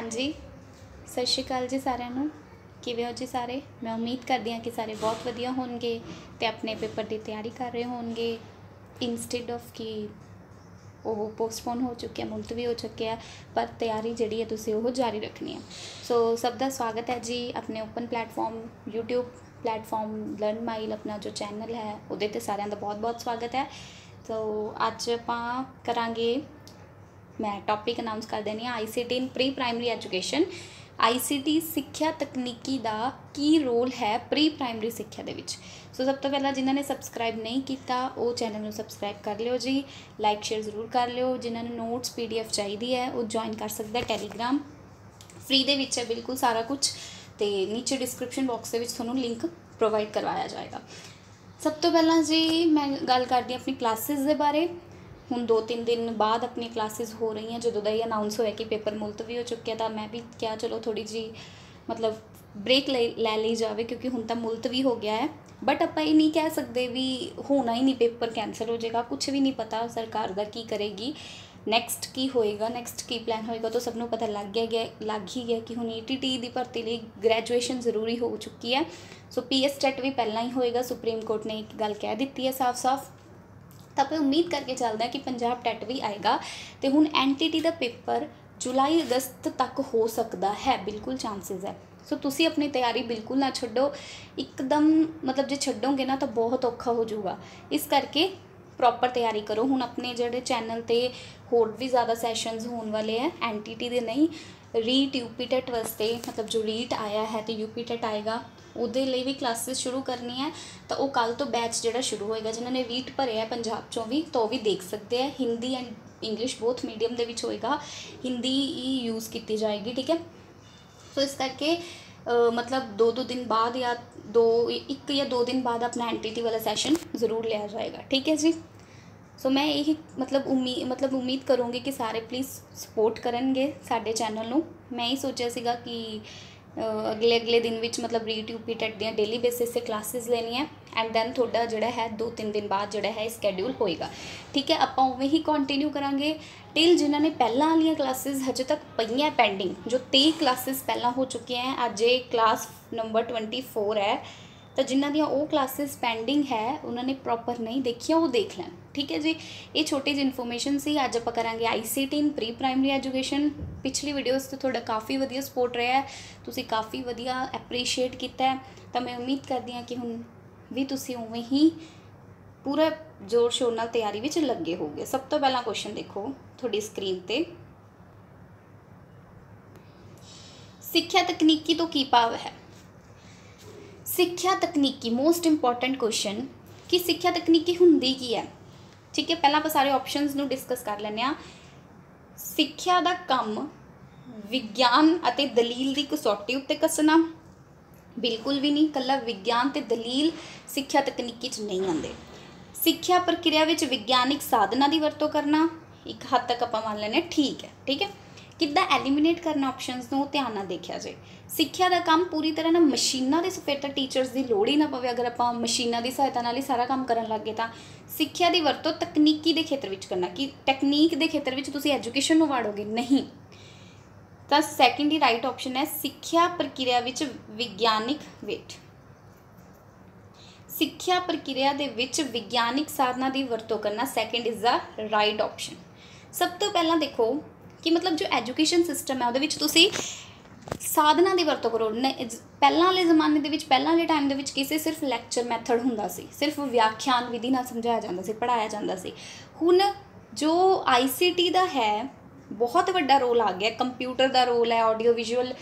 ਹਾਂਜੀ। ਸਤਿ ਸ਼੍ਰੀ ਅਕਾਲ ਜੀ ਸਾਰਿਆਂ ਨੂੰ। ਕਿਵੇਂ ਹੋ ਜੀ ਸਾਰੇ? ਮੈਂ ਉਮੀਦ ਕਰਦੀ ਹਾਂ ਕਿ ਸਾਰੇ ਬਹੁਤ ਵਧੀਆ ਹੋਣਗੇ ਤੇ ਆਪਣੇ ਪੇਪਰ ਦੀ ਤਿਆਰੀ ਕਰ ਰਹੇ ਹੋਣਗੇ। ਇਨਸਟੈਡ ਆਫ ਕਿ ਉਹ ਪੋਸਟਪੋਨ ਹੋ ਚੁੱਕਿਆ ਮੁਲਤਵੀ ਹੋ ਚੁੱਕਿਆ ਪਰ ਤਿਆਰੀ ਜਿਹੜੀ ਹੈ ਤੁਸੀਂ ਉਹ ਜਾਰੀ ਰੱਖਣੀ ਹੈ। ਸੋ ਸਭ ਦਾ ਸਵਾਗਤ ਹੈ ਜੀ ਆਪਣੇ open platform YouTube platform learn mile ਆਪਣਾ ਜੋ ਚੈਨਲ ਹੈ, ਉਹਦੇ ਤੇ ਸਾਰਿਆਂ ਦਾ ਬਹੁਤ-ਬਹੁਤ ਸਵਾਗਤ ਹੈ। ਸੋ ਅੱਜ ਆਪਾਂ ਕਰਾਂਗੇ ਮੈਂ ਟੌਪਿਕ ਅਨਾਉਂਸ ਕਰ ਦੇਣੀ ਆ ICT in pre primary education ICT ਸਿੱਖਿਆ ਤਕਨੀਕੀ ਦਾ ਕੀ ਰੋਲ ਹੈ ਪ੍ਰੀ ਪ੍ਰਾਇਮਰੀ ਸਿੱਖਿਆ ਦੇ ਵਿੱਚ? ਸੋ ਸਭ ਤੋਂ ਪਹਿਲਾਂ ਜਿਨ੍ਹਾਂ ਨੇ ਸਬਸਕ੍ਰਾਈਬ ਨਹੀਂ ਕੀਤਾ, ਉਹ ਚੈਨਲ ਨੂੰ ਸਬਸਕ੍ਰਾਈਬ ਕਰ ਲਿਓ ਜੀ। ਲਾਈਕ ਸ਼ੇਅਰ ਜ਼ਰੂਰ ਕਰ ਲਿਓ। ਜਿਨ੍ਹਾਂ ਨੂੰ ਨੋਟਸ ਪੀਡੀਐਫ ਚਾਹੀਦੀ ਹੈ, ਉਹ ਜੁਆਇਨ ਕਰ ਸਕਦਾ ਟੈਲੀਗ੍ਰਾਮ ਫ੍ਰੀ ਦੇ ਵਿੱਚ ਹੈ ਬਿਲਕੁਲ ਸਾਰਾ ਕੁਝ। ਤੇ ਨੀਚੇ ਡਿਸਕ੍ਰਿਪਸ਼ਨ ਬਾਕਸ ਦੇ ਵਿੱਚ ਤੁਹਾਨੂੰ ਲਿੰਕ ਪ੍ਰੋਵਾਈਡ ਕਰਵਾਇਆ ਜਾਏਗਾ। ਸਭ ਤੋਂ ਪਹਿਲਾਂ ਜੀ ਮੈਂ ਗੱਲ ਕਰਦੀ ਆਪਣੀ ਕਲਾਸਿਸ ਦੇ ਬਾਰੇ। ਹੁਣ 2-3 ਦਿਨ ਬਾਅਦ ਆਪਣੀ ਕਲਾਸਿਸ ਹੋ ਰਹੀਆਂ, ਜਦੋਂ ਦਾ ਇਹ ਅਨਾਉਂਸ ਹੋਇਆ ਕਿ ਪੇਪਰ ਮੁਲਤਵੀ ਹੋ ਚੁੱਕਿਆ, ਤਾਂ ਮੈਂ ਵੀ ਕਿਹਾ, ਚਲੋ ਥੋੜੀ ਜੀ ਮਤਲਬ ਬ੍ਰੇਕ ਲੈ ਲਈ ਜਾਵੇ, ਕਿਉਂਕਿ ਹੁਣ ਤਾਂ ਮੁਲਤਵੀ ਹੋ ਗਿਆ ਹੈ। ਬਟ ਆਪਾਂ ਇਹ ਨਹੀਂ ਕਹਿ ਸਕਦੇ ਵੀ ਹੋਣਾ ਹੀ ਨਹੀਂ, ਪੇਪਰ ਕੈਨਸਲ ਹੋ ਜਾਏਗਾ ਕੁਝ ਵੀ ਨਹੀਂ ਪਤਾ ਸਰਕਾਰ ਦਾ ਕੀ ਕਰੇਗੀ। ਨੈਕਸਟ ਕੀ ਹੋਏਗਾ ਨੈਕਸਟ ਕੀ ਪਲਾਨ ਹੋਏਗਾ ਤਾਂ ਸਭ ਨੂੰ ਪਤਾ ਲੱਗ ਗਿਆ ਗਿਆ, ਲੱਗ ਹੀ ਗਿਆ ਕਿ ਹੁਣ ਈਟੀਟੀ ਦੀ ਭਰਤੀ ਲਈ ਗ੍ਰੈਜੂਏਸ਼ਨ ਜ਼ਰੂਰੀ ਹੋ ਚੁੱਕੀ ਹੈ। ਸੋ ਪੀਐਸ ਟੈਟ ਵੀ ਪਹਿਲਾਂ ਹੀ ਹੋਏਗਾ ਸੁਪਰੀਮ ਕੋਰਟ ਨੇ ਇੱਕ ਗੱਲ ਕਹਿ ਦਿੱਤੀ ਹੈ ਸਾਫ਼-ਸਾਫ਼। ਤਾਂ ਆਪਾਂ ਉਮੀਦ ਕਰਕੇ ਚੱਲਦਾ ਕਿ ਪੰਜਾਬ ਟੈਟ ਵੀ ਆਏਗਾ ਤੇ ਹੁਣ ਐਨਟੀਟੀ ਦਾ ਪੇਪਰ ਜੁਲਾਈ, ਅਗਸਤ ਤੱਕ ਹੋ ਸਕਦਾ ਹੈ, ਬਿਲਕੁਲ ਚਾਂਸਸ ਹੈ। ਸੋ ਤੁਸੀਂ ਆਪਣੀ ਤਿਆਰੀ ਬਿਲਕੁਲ ਨਾ ਛੱਡੋ। ਇੱਕਦਮ ਮਤਲਬ ਜੇ ਛੱਡੋਗੇ ਨਾ ਤਾਂ ਬਹੁਤ ਔਖਾ ਹੋ ਜਾਊਗਾ। ਇਸ ਕਰਕੇ ਪ੍ਰੋਪਰ ਤਿਆਰੀ ਕਰੋ। ਹੁਣ ਆਪਣੇ ਜਿਹੜੇ ਚੈਨਲ ਤੇ ਹੋਰ ਵੀ ਜ਼ਿਆਦਾ ਸੈਸ਼ਨਸ ਹੋਣ ਵਾਲੇ ਆ ਐਨਟੀਟੀ ਦੇ ਨਹੀਂ, ਰੀਟ ਯੂਪੀਟੈਟ ਵਾਸਤੇ ਮਤਲਬ ਜੋ ਰੀਟ ਆਇਆ ਹੈ ਤੇ ਯੂਪੀਟੈਟ ਆਏਗਾ ਉਹਦੇ ਲਈ ਵੀ ਕਲਾਸਿਸ ਸ਼ੁਰੂ ਕਰਨੀ ਹੈ, ਤਾਂ ਉਹ ਕੱਲ ਤੋਂ ਬੈਚ ਜਿਹੜਾ ਸ਼ੁਰੂ ਹੋਏਗਾ, ਜਿਨ੍ਹਾਂ ਨੇ ਰੀਟ ਭਰਿਆ ਪੰਜਾਬ ਚੋਂ ਵੀ, ਤਾਂ ਉਹ ਵੀ ਦੇਖ ਸਕਦੇ ਆ। Hindi and English both medium ਦੇ ਵਿੱਚ ਹੋਏਗਾ। ਹਿੰਦੀ ਹੀ ਯੂਜ਼ ਕੀਤੀ ਜਾਏਗੀ, ਠੀਕ ਹੈ? ਸੋ ਇਸ ਕਰਕੇ ਮਤਲਬ ਦੋ ਦੋ ਦਿਨ ਬਾਅਦ ਜਾਂ ਦੋ, ਇੱਕ ਜਾਂ ਦੋ ਦਿਨ ਬਾਅਦ ਆਪਣਾ ਐਨਟੀਟੀ ਵਾਲਾ ਸੈਸ਼ਨ ਜ਼ਰੂਰ ਲਿਆ ਜਾਏਗਾ, ਠੀਕ ਹੈ ਜੀ? ਸੋ ਮੈਂ ਇਹੀ ਮਤਲਬ ਉਮੀਦ ਮਤਲਬ ਉਮੀਦ ਕਰੂੰਗੀ ਕਿ ਸਾਰੇ ਪਲੀਜ਼ ਸਪੋਰਟ ਕਰਨਗੇ ਸਾਡੇ ਚੈਨਲ ਨੂੰ। ਮੈਂ ਹੀ ਸੋਚਿਆ ਸੀਗਾ ਕਿ ਅਗਲੇ ਅਗਲੇ ਦਿਨ ਵਿੱਚ ਮਤਲਬ ਰੀਟਿਊਬ ਟੈਟ ਦੀਆਂ ਡੇਲੀ ਬੇਸਿਸ ਤੇ ਕਲਾਸਿਸ ਲੈਣੀਆਂ ਐਂਡ ਦੈਨ ਤੁਹਾਡਾ ਜਿਹੜਾ ਹੈ 2-3 ਦਿਨ ਬਾਅਦ ਜਿਹੜਾ ਹੈ ਸਕੇਡਿਊਲ ਹੋਏਗਾ। ਠੀਕ ਹੈ, ਆਪਾਂ ਉਵੇਂ ਹੀ ਕੰਟੀਨਿਊ ਕਰਾਂਗੇ। ਟਿਲ ਜਿਨ੍ਹਾਂ ਨੇ ਪਹਿਲਾਂ ਵਾਲੀਆਂ ਕਲਾਸਿਸ ਹਜੇ ਤੱਕ ਪਈਆਂ ਪੈਂਡਿੰਗ ਜੋ 23 ਕਲਾਸਿਸ ਪਹਿਲਾਂ ਹੋ ਚੁੱਕੀਆਂ ਹੈ, ਅੱਜ ਇਹ ਕਲਾਸ ਨੰਬਰ 24 ਹੈ, ਤਾਂ ਜਿਨ੍ਹਾਂ ਦੀਆਂ ਉਹ ਕਲਾਸਿਸ ਪੈਂਡਿੰਗ ਹੈ, ਉਹਨਾਂ ਨੇ ਪ੍ਰੋਪਰ ਨਹੀਂ ਦੇਖੀਆਂ, ਉਹ ਦੇਖ ਲੈਣ। ਠੀਕ ਹੈ ਜੀ। ਇਹ ਛੋਟੀ ਜਿਹੀ ਇਨਫੋਰਮੇਸ਼ਨ ਸੀ। ਅੱਜ ਆਪਾਂ ਕਰਾਂਗੇ ICT in pre primary education ਪਿਛਲੀ ਵੀਡੀਓਜ਼ ਤੇ ਤੁਹਾਡਾ ਕਾਫੀ ਵਧੀਆ ਸਪੋਰਟ ਰਿਹਾ ਤੁਸੀਂ ਕਾਫੀ ਵਧੀਆ ਐਪਰੀਸ਼ੀਏਟ ਕੀਤਾ ਤਾਂ ਮੈਂ ਉਮੀਦ ਕਰਦੀ ਹਾਂ ਕਿ ਹੁਣ ਵੀ ਤੁਸੀਂ ਉਵੇਂ ਹੀ ਪੂਰਾ ਜ਼ੋਰ ਸ਼ੋਰ ਨਾਲ ਤਿਆਰੀ ਵਿੱਚ ਲੱਗੇ ਹੋਗੇ ਸਭ ਤੋਂ ਪਹਿਲਾਂ ਕੁਐਸਚਨ ਦੇਖੋ ਤੁਹਾਡੀ ਸਕਰੀਨ ਤੇ। ਸਿੱਖਿਆ ਤਕਨੀਕੀ ਤੋਂ ਕੀ ਭਾਵ ਹੈ? ਸਿੱਖਿਆ ਤਕਨੀਕੀ ਮੋਸਟ ਇੰਪੋਰਟੈਂਟ ਕੁਐਸਚਨ ਕਿ ਸਿੱਖਿਆ ਤਕਨੀਕੀ ਹੁੰਦੀ ਕੀ ਹੈ? ਠੀਕ ਹੈ, ਪਹਿਲਾਂ ਆਪਾਂ ਸਾਰੇ ਆਪਸ਼ਨਸ ਨੂੰ ਡਿਸਕਸ ਕਰ ਲੈਂਦੇ ਆ ਸਿੱਖਿਆ ਦਾ ਕੰਮ ਵਿਗਿਆਨ ਅਤੇ ਦਲੀਲ ਦੀ ਕਸੌਟੀ ਉੱਤੇ ਕੱਸਣਾ। ਬਿਲਕੁਲ ਵੀ ਨਹੀਂ ਕੱਲਾ ਵਿਗਿਆਨ ਤੇ ਦਲੀਲ ਸਿੱਖਿਆ ਤਕਨੀਕੀ 'ਚ ਨਹੀਂ ਆਉਂਦੇ। ਸਿੱਖਿਆ ਪ੍ਰਕਿਰਿਆ ਵਿੱਚ ਵਿਗਿਆਨਿਕ ਸਾਧਨਾਂ ਦੀ ਵਰਤੋਂ ਕਰਨਾ, ਇੱਕ ਹੱਦ ਤੱਕ ਆਪਾਂ ਮੰਨ ਲੈਨੇ ਠੀਕ ਹੈ ਠੀਕ ਹੈ। ਕਿੱਦਾਂ ਐਲੀਮੀਨੇਟ ਕਰਨਾ ਆਪਸ਼ਨਸ ਨੂੰ ਧਿਆਨ ਨਾਲ ਦੇਖਿਆ ਜਾਏ। ਸਿੱਖਿਆ ਦਾ ਕੰਮ ਪੂਰੀ ਤਰ੍ਹਾਂ ਨਾਲ ਮਸ਼ੀਨਾਂ ਦੇ ਫਿਰ ਟੀਚਰਸ ਦੀ ਲੋੜ ਹੀ ਨਾ ਪਵੇ। ਅਗਰ ਆਪਾਂ ਮਸ਼ੀਨਾਂ ਦੀ ਸਹਾਇਤਾ ਨਾਲ ਹੀ ਸਾਰਾ ਕੰਮ ਕਰਨ ਲੱਗੇ ਤਾਂ ਸਿੱਖਿਆ ਦੀ ਵਰਤੋਂ ਤਕਨੀਕੀ ਦੇ ਖੇਤਰ ਵਿੱਚ ਕਰਨਾ, ਕਿ ਟੈਕਨੀਕ ਦੇ ਖੇਤਰ ਵਿੱਚ ਤੁਸੀਂ ਐਜੂਕੇਸ਼ਨ ਨੂੰ ਵਾੜੋਗੇ ਨਹੀਂ। ਤਾਂ ਸੈਕੰਡ ਹੀ ਰਾਈਟ ਆਪਸ਼ਨ ਹੈ ਸਿੱਖਿਆ ਪ੍ਰਕਿਰਿਆ ਵਿੱਚ ਵਿਗਿਆਨਿਕ ਵੇਟ ਸਿੱਖਿਆ ਪ੍ਰਕਿਰਿਆ ਦੇ ਵਿੱਚ ਵਿਗਿਆਨਿਕ ਸਾਧਨਾਂ ਦੀ ਵਰਤੋਂ ਕਰਨਾ second is the right option ਸਭ ਤੋਂ ਪਹਿਲਾਂ ਦੇਖੋ ਕਿ ਮਤਲਬ ਜੋ ਐਜੂਕੇਸ਼ਨ ਸਿਸਟਮ ਹੈ, ਉਹਦੇ ਵਿੱਚ ਤੁਸੀਂ ਸਾਧਨਾਂ ਦੀ ਵਰਤੋਂ ਕਰੋ। ਪਹਿਲਾਂ ਵਾਲੇ ਜ਼ਮਾਨੇ ਦੇ ਵਿੱਚ, ਪਹਿਲਾਂ ਵਾਲੇ ਟਾਈਮ ਦੇ ਵਿੱਚ ਕਿਸੇ ਸਿਰਫ ਲੈਕਚਰ ਮੈਥਡ ਹੁੰਦਾ ਸੀ। ਸਿਰਫ ਵਿਆਖਿਆਨ ਵਿਧੀ ਨਾਲ ਸਮਝਾਇਆ ਜਾਂਦਾ ਸੀ ਪੜਾਇਆ ਜਾਂਦਾ ਸੀ। ਹੁਣ ਜੋ ਆਈਸੀਟੀ ਦਾ ਹੈ, ਬਹੁਤ ਵੱਡਾ ਰੋਲ ਆ ਗਿਆ। ਕੰਪਿਊਟਰ ਦਾ ਰੋਲ ਹੈ ਆਡੀਓ ਵਿਜ਼ੂਅਲ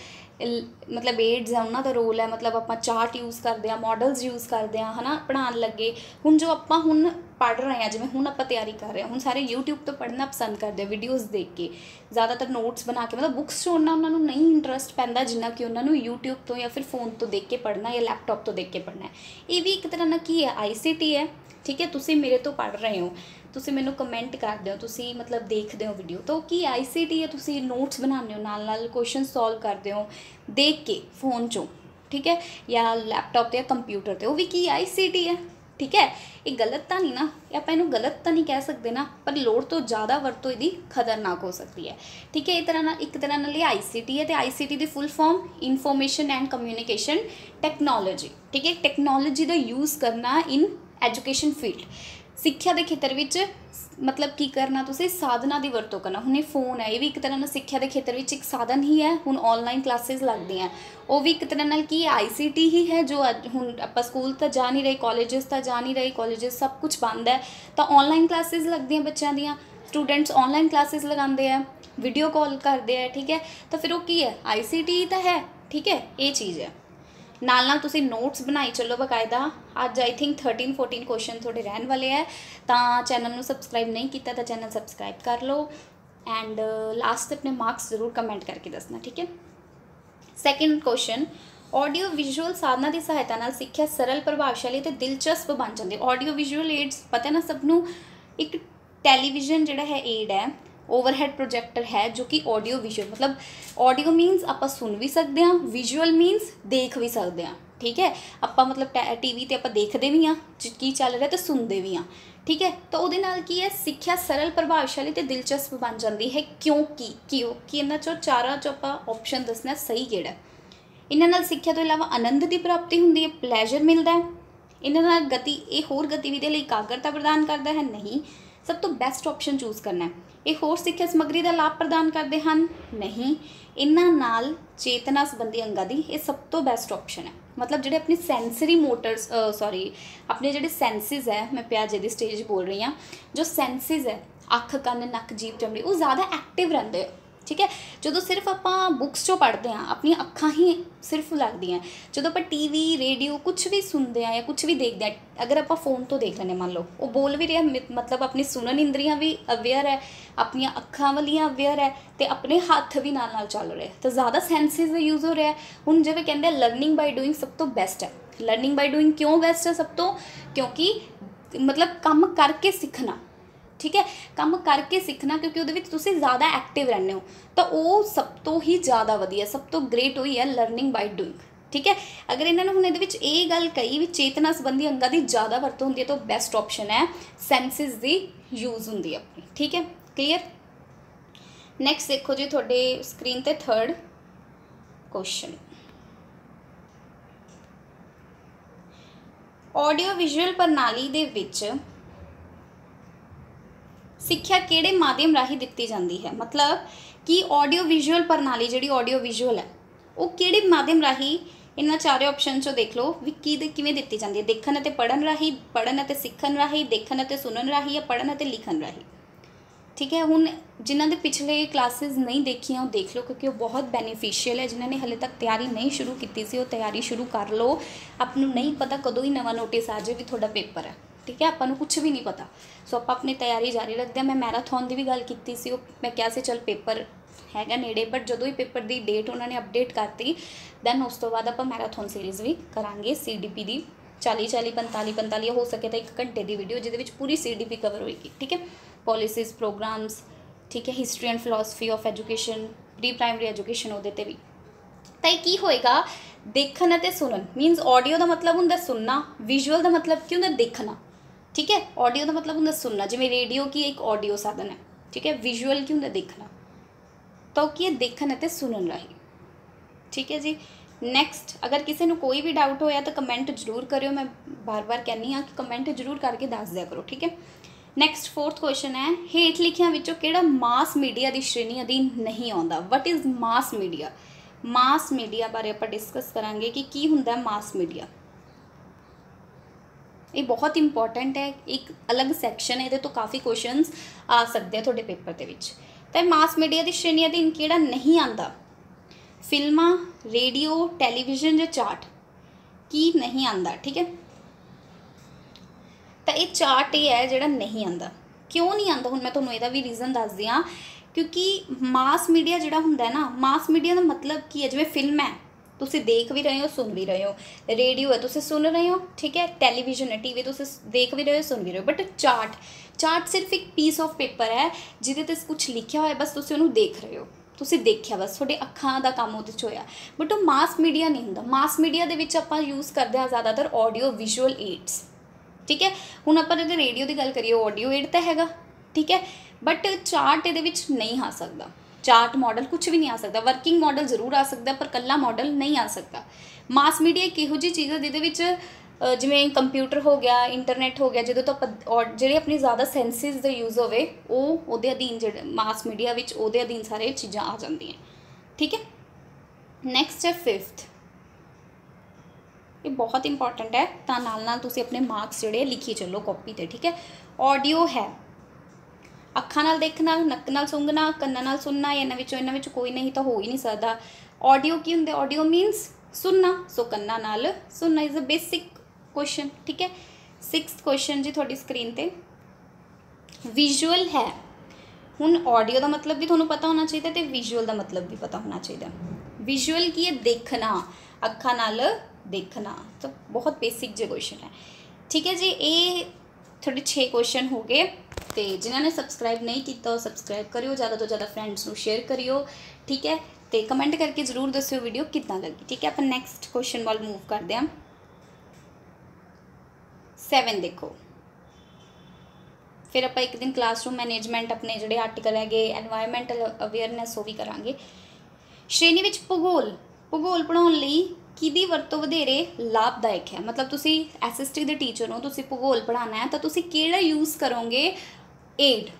ਮਤਲਬ ਏਡਸ ਆ, ਉਹਨਾਂ ਦਾ ਰੋਲ ਹੈ, ਮਤਲਬ ਆਪਾਂ ਚਾਰਟ ਯੂਜ਼ ਕਰਦੇ ਆ ਮਾਡਲਸ ਯੂਜ਼ ਕਰਦੇ ਆ, ਹਨਾ ਪੜਾਉਣ ਲੱਗੇ। ਹੁਣ ਜੋ ਆਪਾਂ ਹੁਣ ਪੜ ਰਹੇ ਆ, ਜਿਵੇਂ ਹੁਣ ਆਪਾਂ ਤਿਆਰੀ ਕਰ ਰਹੇ ਆ, ਹੁਣ ਸਾਰੇ YouTube ਤੋਂ ਪੜਨਾ ਪਸੰਦ ਕਰਦੇ ਆ ਵੀਡੀਓਜ਼ ਦੇਖ ਕੇ। ਜ਼ਿਆਦਾਤਰ ਨੋਟਸ ਬਣਾ ਕੇ, ਮਤਲਬ ਬੁੱਕਸ ਤੋਂ ਉਹਨਾਂ ਨੂੰ ਨਹੀਂ ਇੰਟਰਸਟ ਪੈਂਦਾ, ਜਿੰਨਾ ਕਿ ਉਹਨਾਂ ਨੂੰ YouTube ਤੋਂ ਜਾਂ ਫਿਰ ਫੋਨ ਤੋਂ ਦੇਖ ਕੇ ਪੜਨਾ ਜਾਂ ਲੈਪਟਾਪ ਤੋਂ ਦੇਖ ਕੇ ਪੜਨਾ ਇਹ ਵੀ ਇੱਕ ਤਰ੍ਹਾਂ ਨਾਲ ਕੀ ਹੈ ICT ਹੈ, ਠੀਕ ਹੈ, ਤੁਸੀਂ ਮੇਰੇ ਤੋਂ ਪੜ ਰਹੇ ਹੋ। ਤੁਸੀਂ ਮੈਨੂੰ ਕਮੈਂਟ ਕਰਦੇ ਹੋ ਤੁਸੀਂ ਮਤਲਬ ਦੇਖਦੇ ਹੋ ਵੀਡੀਓ ਤਾਂ ਕੀ ਆਈਸੀਟੀ ਹੈ ਤੁਸੀਂ ਨੋਟਸ ਬਣਾਉਂਦੇ ਹੋ ਨਾਲ ਨਾਲ ਕੁਐਸਚਨ ਸੋਲਵ ਕਰਦੇ ਹੋ, ਦੇਖ ਕੇ ਫੋਨ ਚੋਂ, ਠੀਕ ਹੈ? ਜਾਂ ਲੈਪਟਾਪ ਤੇ ਜਾਂ ਕੰਪਿਊਟਰ ਤੇ, ਉਹ ਵੀ ਕੀ ਆਈਸੀਟੀ ਹੈ ਠੀਕ ਹੈ? ਇਹ ਗਲਤ ਤਾਂ ਨਹੀਂ ਨਾ ਆਪਾਂ ਇਹਨੂੰ ਗਲਤ ਤਾਂ ਨਹੀਂ ਕਹਿ ਸਕਦੇ ਨਾ, ਪਰ ਲੋੜ ਤੋਂ ਜ਼ਿਆਦਾ ਵਰਤੋਂ ਇਹਦੀ ਖਤਰਨਾਕ ਹੋ ਸਕਦੀ ਹੈ, ਠੀਕ ਹੈ? ਇਹ ਤਰ੍ਹਾਂ ਨਾਲ, ਇੱਕ ਤਰ੍ਹਾਂ ਨਾਲ ਇਹ ਆਈਸੀਟੀ ਹੈ ਤੇ ICT the full form information and communication technology ਠੀਕ ਹੈ? ਟੈਕਨੋਲੋਜੀ ਦਾ ਯੂਜ਼ ਕਰਨਾ ਇਨ ਐਜੂਕੇਸ਼ਨ ਫੀਲਡ ਸਿੱਖਿਆ ਦੇ ਖੇਤਰ ਵਿੱਚ ਮਤਲਬ ਕੀ ਕਰਨਾ ਤੁਸੀਂ? ਸਾਧਨਾ ਦੀ ਵਰਤੋਂ ਕਰਨਾ। ਹੁਣ ਇਹ ਫੋਨ ਹੈ, ਇਹ ਵੀ ਇੱਕ ਤਰ੍ਹਾਂ ਨਾਲ ਸਿੱਖਿਆ ਦੇ ਖੇਤਰ ਵਿੱਚ ਇੱਕ ਸਾਧਨ ਹੀ ਹੈ। ਹੁਣ ਆਨਲਾਈਨ ਕਲਾਸਿਸ ਲੱਗਦੀਆਂ ਉਹ ਵੀ ਇੱਕ ਤਰ੍ਹਾਂ ਨਾਲ ਕੀ ਆਈਸੀਟੀ ਹੀ ਹੈ ਜੋ ਅੱਜ ਹੁਣ ਆਪਾਂ ਸਕੂਲ ਤਾਂ ਜਾ ਨਹੀਂ ਰਹੇ ਕਾਲਜਸ ਤਾਂ ਜਾ ਨਹੀਂ ਰਹੇ ਕਾਲਜਸ ਸਭ ਕੁਝ ਬੰਦ ਹੈ। ਤਾਂ ਆਨਲਾਈਨ ਕਲਾਸਿਸ ਲੱਗਦੀਆਂ ਬੱਚਿਆਂ ਦੀਆਂ। ਸਟੂਡੈਂਟਸ ਆਨਲਾਈਨ ਕਲਾਸਿਸ ਲਗਾਉਂਦੇ ਆ ਵੀਡੀਓ ਕਾਲ ਕਰਦੇ ਆ ਠੀਕ ਹੈ? ਤਾਂ ਫਿਰ ਉਹ ਕੀ ਹੈ? ਆਈਸੀਟੀ ਤਾਂ ਹੈ, ਠੀਕ ਹੈ? ਇਹ ਚੀਜ਼ ਹੈ। ਨਾਲ ਨਾਲ ਤੁਸੀਂ ਨੋਟਸ ਬਣਾਈ ਚੱਲੋ ਬਕਾਇਦਾ। ਅੱਜ ਆਈ ਥਿੰਕ 13 14 ਕੁਐਸਚਨ ਤੁਹਾਡੇ ਰਹਿਣ ਵਾਲੇ ਆ। ਤਾਂ ਚੈਨਲ ਨੂੰ ਸਬਸਕ੍ਰਾਈਬ ਨਹੀਂ ਕੀਤਾ ਤਾਂ ਚੈਨਲ ਸਬਸਕ੍ਰਾਈਬ ਕਰ ਲਓ। ਐਂਡ ਲਾਸਟ ਆਪਣੇ ਮਾਰਕਸ ਜ਼ਰੂਰ ਕਮੈਂਟ ਕਰਕੇ ਦੱਸਣਾ, ਠੀਕ ਹੈ? ਸੈਕਿੰਡ ਕੁਐਸਚਨ ਆਡੀਓ ਵਿਜ਼ੂਅਲ ਸਾਧਨਾ ਦੀ ਸਹਾਇਤਾ ਨਾਲ ਸਿੱਖਿਆ ਸਰਲ, ਪ੍ਰਭਾਵਸ਼ਾਲੀ ਤੇ ਦਿਲਚਸਪ ਬਣ ਜਾਂਦੀ ਹੈ। ਆਡੀਓ ਵਿਜ਼ੂਅਲ ਏਡਸ ਪਤਾ ਨਾ ਸਭ ਨੂੰ, ਇੱਕ ਟੈਲੀਵਿਜ਼ਨ ਜਿਹੜਾ ਹੈ ਏਡ ਹੈ। ਓਵਰਹੈਡ ਪ੍ਰੋਜੈਕਟਰ ਹੈ ਜੋ ਕਿ ਆਡੀਓ ਵਿਜ਼ੂਅਲ ਮਤਲਬ ਆਡੀਓ ਮੀਨਸ ਆਪਾਂ ਸੁਣ ਵੀ ਸਕਦੇ ਹਾਂ ਵਿਜ਼ੂਅਲ ਮੀਨਸ ਦੇਖ ਵੀ ਸਕਦੇ ਹਾਂ, ਠੀਕ ਹੈ? ਆਪਾਂ ਮਤਲਬ ਟੀਵੀ ਤੇ ਆਪਾਂ ਦੇਖਦੇ ਵੀ ਹਾਂ ਕੀ ਚੱਲ ਰਿਹਾ ਤੇ ਸੁਣਦੇ ਵੀ ਹਾਂ, ਠੀਕ ਹੈ? ਤਾਂ ਉਹਦੇ ਨਾਲ ਕੀ ਹੈ? ਸਿੱਖਿਆ ਸਰਲ, ਪ੍ਰਭਾਵਸ਼ਾਲੀ ਤੇ ਦਿਲਚਸਪ ਬਣ ਜਾਂਦੀ ਹੈ ਕਿਉਂਕਿ ਕਿਉਂ, ਕਿ ਇਹਨਾਂ ਚੋਂ ਚਾਰਾਂ ਚੋਂ ਆਪਾਂ ਆਪਸ਼ਨ ਦੱਸਣਾ ਸਹੀ ਕਿਹੜਾ ਇਹਨਾਂ ਨਾਲ ਸਿੱਖਿਆ ਤੋਂ ਇਲਾਵਾ ਆਨੰਦ ਦੀ ਪ੍ਰਾਪਤੀ ਹੁੰਦੀ ਹੈ ਪਲੇਜ਼ਰ ਮਿਲਦਾ ਹੈ। ਇਹਨਾਂ ਨਾਲ ਗਤੀ, ਇਹ ਹੋਰ ਗਤੀਵਿਧੀ ਲਈ ਇਕਾਗਰਤਾ ਪ੍ਰਦਾਨ ਕਰਦਾ ਹੈ, ਨਹੀਂ, ਸਭ ਤੋਂ ਬੈਸਟ ਆਪਸ਼ਨ ਚੂਜ਼ ਕਰਨਾ ਹੈ। ਇਹ ਹੋਰ ਸਿੱਖਿਆ ਸਮੱਗਰੀ ਦਾ ਲਾਭ ਪ੍ਰਦਾਨ ਕਰਦੇ ਹਨ? ਨਹੀਂ। ਇਹਨਾਂ ਨਾਲ ਚੇਤਨਾ ਸੰਬੰਧੀ ਅੰਗਾਂ ਦੀ ਇਹ ਸਭ ਤੋਂ ਬੈਸਟ ਆਪਸ਼ਨ ਹੈ। ਮਤਲਬ ਜਿਹੜੇ ਆਪਣੇ ਸੈਂਸਰੀ ਮੋਟਰਸ ਸੌਰੀ ਆਪਣੇ ਜਿਹੜੇ ਸੈਂਸਿਸ ਹੈ, ਮੈਂ ਪਿਆਜੇ ਦੀ ਸਟੇਜ ਬੋਲ ਰਹੀ ਹਾਂ, ਜੋ ਸੈਂਸਿਸ ਹੈ, ਅੱਖ, ਕੰਨ, ਨੱਕ, ਜੀਭ, ਚਮੜੀ, ਉਹ ਜ਼ਿਆਦਾ ਐਕਟਿਵ ਰਹਿੰਦੇ ਆ। ਠੀਕ ਹੈ? ਜਦੋਂ ਸਿਰਫ ਆਪਾਂ ਬੁੱਕਸ 'ਚੋਂ ਪੜ੍ਹਦੇ ਆ ਆਪਣੀਆਂ ਅੱਖਾਂ ਹੀ ਸਿਰਫ ਲੱਗਦੀਆਂ। ਜਦੋਂ ਆਪਾਂ ਟੀਵੀ ਰੇਡੀਓ ਕੁਝ ਵੀ ਸੁਣਦੇ ਆ ਜਾਂ ਕੁਝ ਵੀ ਦੇਖਦੇ ਆ ਅਗਰ ਆਪਾਂ ਫੋਨ ਤੋਂ ਦੇਖ ਲੈਨੇ ਮੰਨ ਲਓ, ਉਹ ਬੋਲ ਵੀ ਰਿਹਾ ਮਤਲਬ ਆਪਣੀ ਸੁਣਨ ਇੰਦਰੀਆਂ ਵੀ ਅਵੇਅਰ ਹੈ, ਆਪਣੀਆਂ ਅੱਖਾਂ ਵਾਲੀਆਂ ਅਵੇਅਰ ਹੈ ਤੇ ਆਪਣੇ ਹੱਥ ਵੀ ਨਾਲ ਨਾਲ ਚੱਲ ਰਿਹਾ ਤਾਂ ਜ਼ਿਆਦਾ ਸੈਂਸਿਸ ਦਾ ਯੂਜ਼ ਹੋ ਰਿਹਾ ਹੁਣ ਜਿਵੇਂ ਕਹਿੰਦੇ ਲਰਨਿੰਗ ਬਾਈ ਡੂਇੰਗ ਸਭ ਤੋਂ ਬੈਸਟ ਹੈ। ਲਰਨਿੰਗ ਬਾਈ ਡੂਇੰਗ ਕਿਉਂ ਬੈਸਟ ਹੈ ਸਭ ਤੋਂ? ਕਿਉਂਕਿ ਮਤਲਬ ਕੰਮ ਕਰਕੇ ਸਿੱਖਣਾ। ਠੀਕ ਹੈ? ਕੰਮ ਕਰਕੇ ਸਿੱਖਣਾ ਕਿਉਂਕਿ ਉਹਦੇ ਵਿੱਚ ਤੁਸੀਂ ਜ਼ਿਆਦਾ ਐਕਟਿਵ ਰਹਿੰਦੇ ਹੋ। ਤਾਂ ਉਹ ਸਭ ਤੋਂ ਹੀ ਜ਼ਿਆਦਾ ਵਧੀਆ, ਸਭ ਤੋਂ ਗ੍ਰੇਟ ਹੋਈ ਹੈ ਲਰਨਿੰਗ ਬਾਈ ਡੂਇੰਗ ਠੀਕ ਹੈ? ਅਗਰ ਇਹਨਾਂ ਨੇ ਹੁਣ ਇਹਦੇ ਵਿੱਚ ਇਹ ਗੱਲ ਕਹੀ ਵੀ ਚੇਤਨਾ ਸੰਬੰਧੀ ਅੰਗਾਂ ਦੀ ਜ਼ਿਆਦਾ ਵਰਤੋਂ ਹੁੰਦੀ ਹੈ ਤਾਂ ਬੈਸਟ ਆਪਸ਼ਨ ਹੈ ਸੈਂਸਿਸ ਦੀ ਯੂਜ਼ ਹੁੰਦੀ ਹੈ ਆਪਣੀ, ਠੀਕ ਹੈ? ਕਲੀਅਰ ਨੈਕਸਟ ਦੇਖੋ ਜੀ ਤੁਹਾਡੇ ਸਕਰੀਨ ਤੇ ਥਰਡ ਕੁਐਸਚਨ ਆਡੀਓ ਵਿਜ਼ੂਅਲ ਪ੍ਰਣਾਲੀ ਦੇ ਵਿੱਚ ਸਿੱਖਿਆ ਕਿਹੜੇ ਮਾਧਿਅਮ ਰਾਹੀਂ ਦਿੱਤੀ ਜਾਂਦੀ ਹੈ? ਮਤਲਬ ਕਿ ਆਡੀਓ ਵਿਜ਼ੂਅਲ ਪ੍ਰਣਾਲੀ ਜਿਹੜੀ ਆਡੀਓ ਵਿਜ਼ੂਅਲ ਹੈ, ਉਹ ਕਿਹੜੇ ਮਾਧਿਅਮ ਰਾਹੀਂ, ਇਹਨਾਂ ਚਾਰੇ ਆਪਸ਼ਨ ਚੋਂ ਦੇਖ ਲਓ ਵੀ ਕੀ ਦੇ, ਕਿਵੇਂ ਦਿੱਤੀ ਜਾਂਦੀ ਹੈ? ਦੇਖਣ ਅਤੇ ਪੜਨ ਰਾਹੀਂ ਪੜਨ ਅਤੇ ਸਿੱਖਣ ਰਾਹੀਂ, ਦੇਖਣ ਅਤੇ ਸੁਣਨ ਰਾਹੀਂ ਜਾਂ ਪੜਨ ਅਤੇ ਲਿਖਣ ਰਾਹੀਂ? ਠੀਕ ਹੈ, ਹੁਣ ਜਿਨ੍ਹਾਂ ਦੇ ਪਿਛਲੇ ਕਲਾਸਿਸ ਨਹੀਂ ਦੇਖੀਆਂ, ਉਹ ਦੇਖ ਲਓ ਕਿਉਂਕਿ ਉਹ ਬਹੁਤ ਬੈਨੀਫੀਸ਼ੀਅਲ ਹੈ। ਜਿਨ੍ਹਾਂ ਨੇ ਹਲੇ ਤੱਕ ਤਿਆਰੀ ਨਹੀਂ ਸ਼ੁਰੂ ਕੀਤੀ ਸੀ, ਉਹ ਤਿਆਰੀ ਸ਼ੁਰੂ ਕਰ ਲਓ। ਆਪ ਨੂੰ ਨਹੀਂ ਪਤਾ ਕਦੋਂ ਹੀ ਨਵਾਂ ਨੋਟਿਸ ਆ ਜਾਵੇ ਵੀ ਤੁਹਾਡਾ ਪੇਪਰ ਹੈ। ਠੀਕ ਹੈ? ਆਪਾਂ ਨੂੰ ਕੁਝ ਵੀ ਨਹੀਂ ਪਤਾ। ਸੋ ਆਪਾਂ ਆਪਣੀ ਤਿਆਰੀ ਜਾਰੀ ਰੱਖਦੇ ਆ ਮੈਂ ਮੈਰਾਥਨ ਦੀ ਵੀ ਗੱਲ ਕੀਤੀ ਸੀ। ਉਹ ਮੈਂ ਕਿਹਾ ਸੀ, ਚਲ ਪੇਪਰ ਹੈਗਾ ਨੇੜੇ ਬਟ ਜਦੋਂ ਹੀ ਪੇਪਰ ਦੀ ਡੇਟ ਉਹਨਾਂ ਨੇ ਅਪਡੇਟ ਕਰਤੀ ਦੈਨ ਉਸ ਤੋਂ ਬਾਅਦ ਆਪਾਂ ਮੈਰਾਥਨ ਸੀਰੀਜ਼ ਵੀ ਕਰਾਂਗੇ। ਸੀਡੀਪੀ ਦੀ 40 40 45 45 ਹੋ ਸਕੇ ਤਾਂ 1 ਘੰਟੇ ਦੀ ਵੀਡੀਓ ਜਿਹਦੇ ਵਿੱਚ ਪੂਰੀ ਸੀਡੀਪੀ ਕਵਰ ਹੋਏਗੀ। ਠੀਕ ਹੈ? ਪਾਲਿਸੀਜ਼ ਪ੍ਰੋਗਰਾਮਸ ਠੀਕ ਹੈ? History and philosophy of education pre primary education ਉਹਦੇ ਤੇ ਵੀ। ਤਾਂ ਇਹ ਕੀ ਹੋਏਗਾ? ਦੇਖਣ ਅਤੇ ਸੁਣਨ। ਮੀਨਸ ਆਡੀਓ ਦਾ ਮਤਲਬ ਹੁੰਦਾ ਸੁਣਨਾ ਵਿਜ਼ੂਅਲ ਦਾ ਮਤਲਬ ਕੀ ਹੁੰਦਾ ਦੇਖਣਾ। ਠੀਕ ਹੈ? ਆਡੀਓ ਦਾ ਮਤਲਬ ਹੁੰਦਾ ਸੁਣਨਾ, ਜਿਵੇਂ ਰੇਡੀਓ ਕੀ ਇੱਕ ਆਡੀਓ ਸਾਧਨ ਹੈ, ਠੀਕ ਹੈ? ਵਿਜ਼ੂਅਲ ਕੀ ਹੁੰਦਾ? ਦੇਖਣਾ। ਤਾਂ ਕੀ ਹੈ? ਦੇਖਣ ਅਤੇ ਸੁਣਨ ਰਾਹੀਂ। ਠੀਕ ਹੈ ਜੀ? ਨੈਕਸਟ ਅਗਰ ਕਿਸੇ ਨੂੰ ਕੋਈ ਵੀ ਡਾਊਟ ਹੋਇਆ ਤਾਂ ਕਮੈਂਟ ਜ਼ਰੂਰ ਕਰਿਓ। ਮੈਂ ਬਾਰ-ਬਾਰ ਕਹਿੰਨੀ ਆ ਕਿ ਕਮੈਂਟ ਜ਼ਰੂਰ ਕਰਕੇ ਦੱਸ ਦਿਆ ਕਰੋ, ਠੀਕ ਹੈ? ਨੈਕਸਟ ਫੋਰਥ ਕੁਐਸਚਨ ਹੈ, ਹੇਠ ਲਿਖਿਆਂ ਵਿੱਚੋਂ ਕਿਹੜਾ ਮਾਸ ਮੀਡੀਆ ਦੀ ਸ਼੍ਰੇਣੀ ਅਧੀਨ ਨਹੀਂ ਆਉਂਦਾ? What is mass media mass media ਬਾਰੇ ਆਪਾਂ ਡਿਸਕਸ ਕਰਾਂਗੇ ਕਿ ਕੀ ਹੁੰਦਾ ਹੈ ਮਾਸ ਮੀਡੀਆ ਇਹ ਬਹੁਤ ਇੰਪੋਰਟੈਂਟ ਹੈ। ਇੱਕ ਅਲੱਗ ਸੈਕਸ਼ਨ ਹੈ। ਇਹਦੇ ਤੋਂ ਕਾਫੀ ਕੁਐਸਚਨਸ ਆ ਸਕਦੇ ਆ ਤੁਹਾਡੇ ਪੇਪਰ ਦੇ ਵਿੱਚ। ਤਾਂ ਮਾਸ ਮੀਡੀਆ ਦੀ ਸ਼੍ਰੇਣੀ ਅਧੀਨ ਕਿਹੜਾ ਨਹੀਂ ਆਂਦਾ? ਫਿਲਮਾਂ ਰੇਡੀਓ ਟੈਲੀਵਿਜ਼ਨ ਜਾਂ ਚਾਰਟ ਕੀ ਨਹੀਂ ਆਂਦਾ, ਠੀਕ ਹੈ? ਤਾਂ ਇਹ ਚਾਰਟ ਇਹ ਹੈ ਜਿਹੜਾ ਨਹੀਂ ਆਂਦਾ। ਕਿਉਂ ਨਹੀਂ ਆਂਦਾ? ਹੁਣ ਮੈਂ ਤੁਹਾਨੂੰ ਇਹਦਾ ਵੀ ਰੀਜ਼ਨ ਦੱਸਦੀ ਆ ਕਿਉਂਕਿ ਮਾਸ ਮੀਡੀਆ ਜਿਹੜਾ ਹੁੰਦਾ ਹੈ ਨਾ ਮਾਸ ਮੀਡੀਆ ਦਾ ਮਤਲਬ ਕੀ ਹੈ? ਜਿਵੇਂ ਫਿਲਮ ਹੈ। ਤੁਸੀਂ ਦੇਖ ਵੀ ਰਹੇ ਹੋ, ਸੁਣ ਵੀ ਰਹੇ ਹੋ। ਰੇਡੀਓ ਹੈ, ਤੁਸੀਂ ਸੁਣ ਰਹੇ ਹੋ, ਠੀਕ ਹੈ? ਟੈਲੀਵਿਜ਼ਨ ਹੈ ਟੀਵੀ ਤੁਸੀਂ ਦੇਖ ਵੀ ਰਹੇ ਹੋ, ਸੁਣ ਵੀ ਰਹੇ ਹੋ। ਬਟ ਚਾਰਟ ਚਾਰਟ ਸਿਰਫ ਇੱਕ ਪੀਸ ਆਫ ਪੇਪਰ ਹੈ, ਜਿਹਦੇ ਤੇ ਕੁਝ ਲਿਖਿਆ ਹੋਇਆ, ਬਸ ਤੁਸੀਂ ਉਹਨੂੰ ਦੇਖ ਰਹੇ ਹੋ। ਤੁਸੀਂ ਦੇਖਿਆ ਬਸ, ਤੁਹਾਡੇ ਅੱਖਾਂ ਦਾ ਕੰਮ ਉਹਦੇ ਚ ਹੋਇਆ। ਬਟ ਉਹ ਮਾਸ ਮੀਡੀਆ ਨਹੀਂ ਹੁੰਦਾ। ਮਾਸ ਮੀਡੀਆ ਦੇ ਵਿੱਚ ਆਪਾਂ ਯੂਜ਼ ਕਰਦੇ ਹਾਂ ਜ਼ਿਆਦਾਤਰ ਆਡੀਓ ਵਿਜ਼ੂਅਲ ਏਡਸ ਠੀਕ ਹੈ? ਹੁਣ ਆਪਾਂ ਜੇ ਰੇਡੀਓ ਦੀ ਗੱਲ ਕਰੀਏ ਆਡੀਓ ਏਡ ਤਾਂ ਹੈਗਾ। ਠੀਕ ਹੈ? ਬਟ ਚਾਰਟ ਇਹਦੇ ਵਿੱਚ ਨਹੀਂ ਆ ਸਕਦਾ। ਚਾਰਟ ਮਾਡਲ ਕੁਝ ਵੀ ਨਹੀਂ ਆ ਸਕਦਾ। ਵਰਕਿੰਗ ਮਾਡਲ ਜ਼ਰੂਰ ਆ ਸਕਦਾ, ਪਰ ਕੱਲਾ ਮਾਡਲ ਨਹੀਂ ਆ ਸਕਦਾ। ਮਾਸ ਮੀਡੀਆ ਇੱਕ ਇਹੋ ਜਿਹੀ ਚੀਜ਼ ਹੈ, ਜਿਹਦੇ ਵਿੱਚ ਜਿਵੇਂ ਕੰਪਿਊਟਰ ਹੋ ਗਿਆ ਇੰਟਰਨੈਟ ਹੋ ਗਿਆ, ਜਦੋਂ ਤੋਂ ਆਪਾਂ ਜਿਹੜੇ ਆਪਣੀ ਜ਼ਿਆਦਾ ਸੈਂਸਿਸ ਦਾ ਯੂਜ਼ ਹੋਵੇ, ਉਹ ਉਹਦੇ ਅਧੀਨ ਜਿਹੜੇ ਮਾਸ ਮੀਡੀਆ ਵਿੱਚ ਉਹਦੇ ਅਧੀਨ ਸਾਰੇ ਚੀਜ਼ਾਂ ਆ ਜਾਂਦੀਆਂ। ਠੀਕ ਹੈ? ਨੈਕਸਟ ਹੈ ਫਿਫਥ ਇਹ ਬਹੁਤ ਇੰਪੋਰਟੈਂਟ ਹੈ। ਤਾਂ ਨਾਲ ਨਾਲ ਤੁਸੀਂ ਆਪਣੇ ਮਾਰਕਸ ਜਿਹੜੇ ਲਿਖੀ ਚੱਲੋ ਕਾਪੀ ਤੇ, ਠੀਕ ਹੈ? ਆਡੀਓ ਹੈ। ਅੱਖਾਂ ਨਾਲ ਦੇਖਣਾ, ਨੱਕ ਨਾਲ ਸੁੰਘਣਾ, ਕੰਨਾਂ ਨਾਲ ਸੁਣਨਾ, ਇਹਨਾਂ ਵਿੱਚੋਂ ਇਹਨਾਂ ਵਿੱਚ ਕੋਈ ਨਹੀਂ ਤਾਂ ਹੋ ਹੀ ਨਹੀਂ ਸਕਦਾ। ਆਡੀਓ ਕੀ ਹੁੰਦਾ? ਆਡੀਓ ਮੀਨਸ ਸੁਣਨਾ। ਸੋ ਕੰਨਾਂ ਨਾਲ ਸੁਣਨਾ ਇਜ਼ ਅ ਬੇਸਿਕ ਕੁਐਸਚਨ ਠੀਕ ਹੈ? 6th ਕੁਐਸਚਨ ਜੀ ਤੁਹਾਡੀ ਸਕਰੀਨ ਤੇ। ਵਿਜ਼ੂਅਲ ਹੈ। ਹੁਣ ਆਡੀਓ ਦਾ ਮਤਲਬ ਵੀ ਤੁਹਾਨੂੰ ਪਤਾ ਹੋਣਾ ਚਾਹੀਦਾ ਤੇ ਵਿਜ਼ੂਅਲ ਦਾ ਮਤਲਬ ਵੀ ਪਤਾ ਹੋਣਾ ਚਾਹੀਦਾ। ਵਿਜ਼ੂਅਲ ਕੀ ਹੈ? ਦੇਖਣਾ। ਅੱਖਾਂ ਨਾਲ ਦੇਖਣਾ। ਤਾਂ ਬਹੁਤ ਬੇਸਿਕ ਜੇ ਕੁਐਸਚਨ ਹੈ। ਠੀਕ ਹੈ ਜੀ, ਇਹ ਤੁਹਾਡੇ ਛੇ ਕੁਐਸਚਨ ਹੋ ਗਏ ਤੇ ਜਿਨ੍ਹਾਂ ਨੇ ਸਬਸਕ੍ਰਾਈਬ ਨਹੀਂ ਕੀਤਾ, ਉਹ ਸਬਸਕ੍ਰਾਈਬ ਕਰਿਓ, ਜ਼ਿਆਦਾ ਤੋਂ ਜ਼ਿਆਦਾ ਫਰੈਂਡਸ ਨੂੰ ਸ਼ੇਅਰ ਕਰਿਓ, ਠੀਕ ਹੈ? ਤੇ ਕਮੈਂਟ ਕਰਕੇ ਜ਼ਰੂਰ ਦੱਸਿਓ ਵੀਡੀਓ ਕਿੱਦਾਂ ਲੱਗੀ, ਠੀਕ ਹੈ? ਆਪਾਂ ਨੈਕਸਟ ਕੁਐਸਚਨ ਵੱਲ ਮੂਵ ਕਰਦੇ ਹਾਂ। 7 ਦੇਖੋ। ਫਿਰ ਆਪਾਂ ਇੱਕ ਦਿਨ ਕਲਾਸਰੂਮ ਮੈਨੇਜਮੈਂਟ ਆਪਣੇ ਜਿਹੜੇ ਆਰਟੀਕਲ ਹੈਗੇ এনवायरमेंटਲ ਅਵੇਅਰਨੈਸ ਉਹ ਵੀ ਕਰਾਂਗੇ। ਸ਼੍ਰੇਣੀ ਵਿੱਚ ਭੂਗੋਲ ਭੂਗੋਲ ਪੜਾਉਣ ਲਈ ਕਿਹਦੀ ਵਰਤੋਂ ਵਧੇਰੇ ਲਾਭਦਾਇਕ ਹੈ? ਮਤਲਬ ਤੁਸੀਂ ਐਸਐਸਟੀ ਦੇ ਟੀਚਰ ਹੋ, ਤੁਸੀਂ ਭੂਗੋਲ ਪੜਾਉਣਾ ਹੈ, ਤਾਂ ਤੁਸੀਂ ਕਿਹੜਾ ਯੂਜ਼ ਕਰੋਗੇ? ਏਡ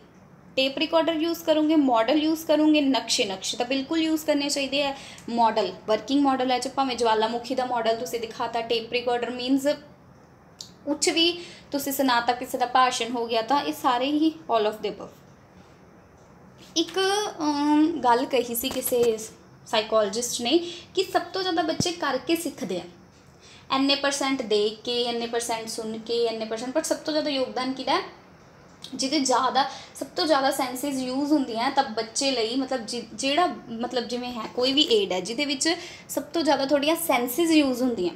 ਟੇਪ ਰਿਕਾਰਡਰ ਯੂਜ਼ ਕਰੋਗੇ ਮਾਡਲ ਯੂਜ਼ ਕਰੋਗੇ, ਨਕਸ਼ੇ ਨਕਸ਼ੇ ਤਾਂ ਬਿਲਕੁਲ ਯੂਜ਼ ਕਰਨੇ ਚਾਹੀਦੇ ਆ ਮਾਡਲ ਵਰਕਿੰਗ ਮਾਡਲ ਹੈ, ਜੇ ਭਾਵੇਂ ਜਵਾਲਾਮੁਖੀ ਦਾ ਮਾਡਲ ਤੁਸੀਂ ਦਿਖਾਤਾ ਟੇਪ ਰਿਕਾਰਡਰ ਮੀਨਸ ਉੱਚ ਵੀ ਤੁਸੀਂ ਸੁਣਾਤਾ, ਕਿਸੇ ਦਾ ਭਾਸ਼ਣ ਹੋ ਗਿਆ, ਤਾਂ ਇਹ ਸਾਰੇ ਹੀ ਆਲ ਆਫ ਦੇ ਅਬਵ ਇੱਕ ਗੱਲ ਕਹੀ ਸੀ ਕਿਸੇ ਸਾਈਕੋਲੋਜਿਸਟ ਨੇ ਕਿ ਸਭ ਤੋਂ ਜ਼ਿਆਦਾ ਬੱਚੇ ਕਰਕੇ ਸਿੱਖਦੇ ਆ। ਐਨੇ ਪਰਸੈਂਟ ਦੇਖ ਕੇ ਐਨੇ ਪਰਸੈਂਟ ਸੁਣ ਕੇ ਐਨੇ ਪਰਸੈਂਟ ਪਰ ਸਭ ਤੋਂ ਜ਼ਿਆਦਾ ਯੋਗਦਾਨ ਕਿਹਦਾ ਜਿਹਦੇ ਜ਼ਿਆਦਾ, ਸਭ ਤੋਂ ਜ਼ਿਆਦਾ ਸੈਂਸਿਸ ਯੂਜ਼ ਹੁੰਦੀਆਂ ਤਾਂ ਬੱਚੇ ਲਈ ਮਤਲਬ ਜਿਹੜਾ ਮਤਲਬ ਜਿਵੇਂ ਹੈ, ਕੋਈ ਵੀ ਏਡ ਹੈ, ਜਿਹਦੇ ਵਿੱਚ ਸਭ ਤੋਂ ਜ਼ਿਆਦਾ ਤੁਹਾਡੀਆਂ ਸੈਂਸਿਸ ਯੂਜ਼ ਹੁੰਦੀਆਂ।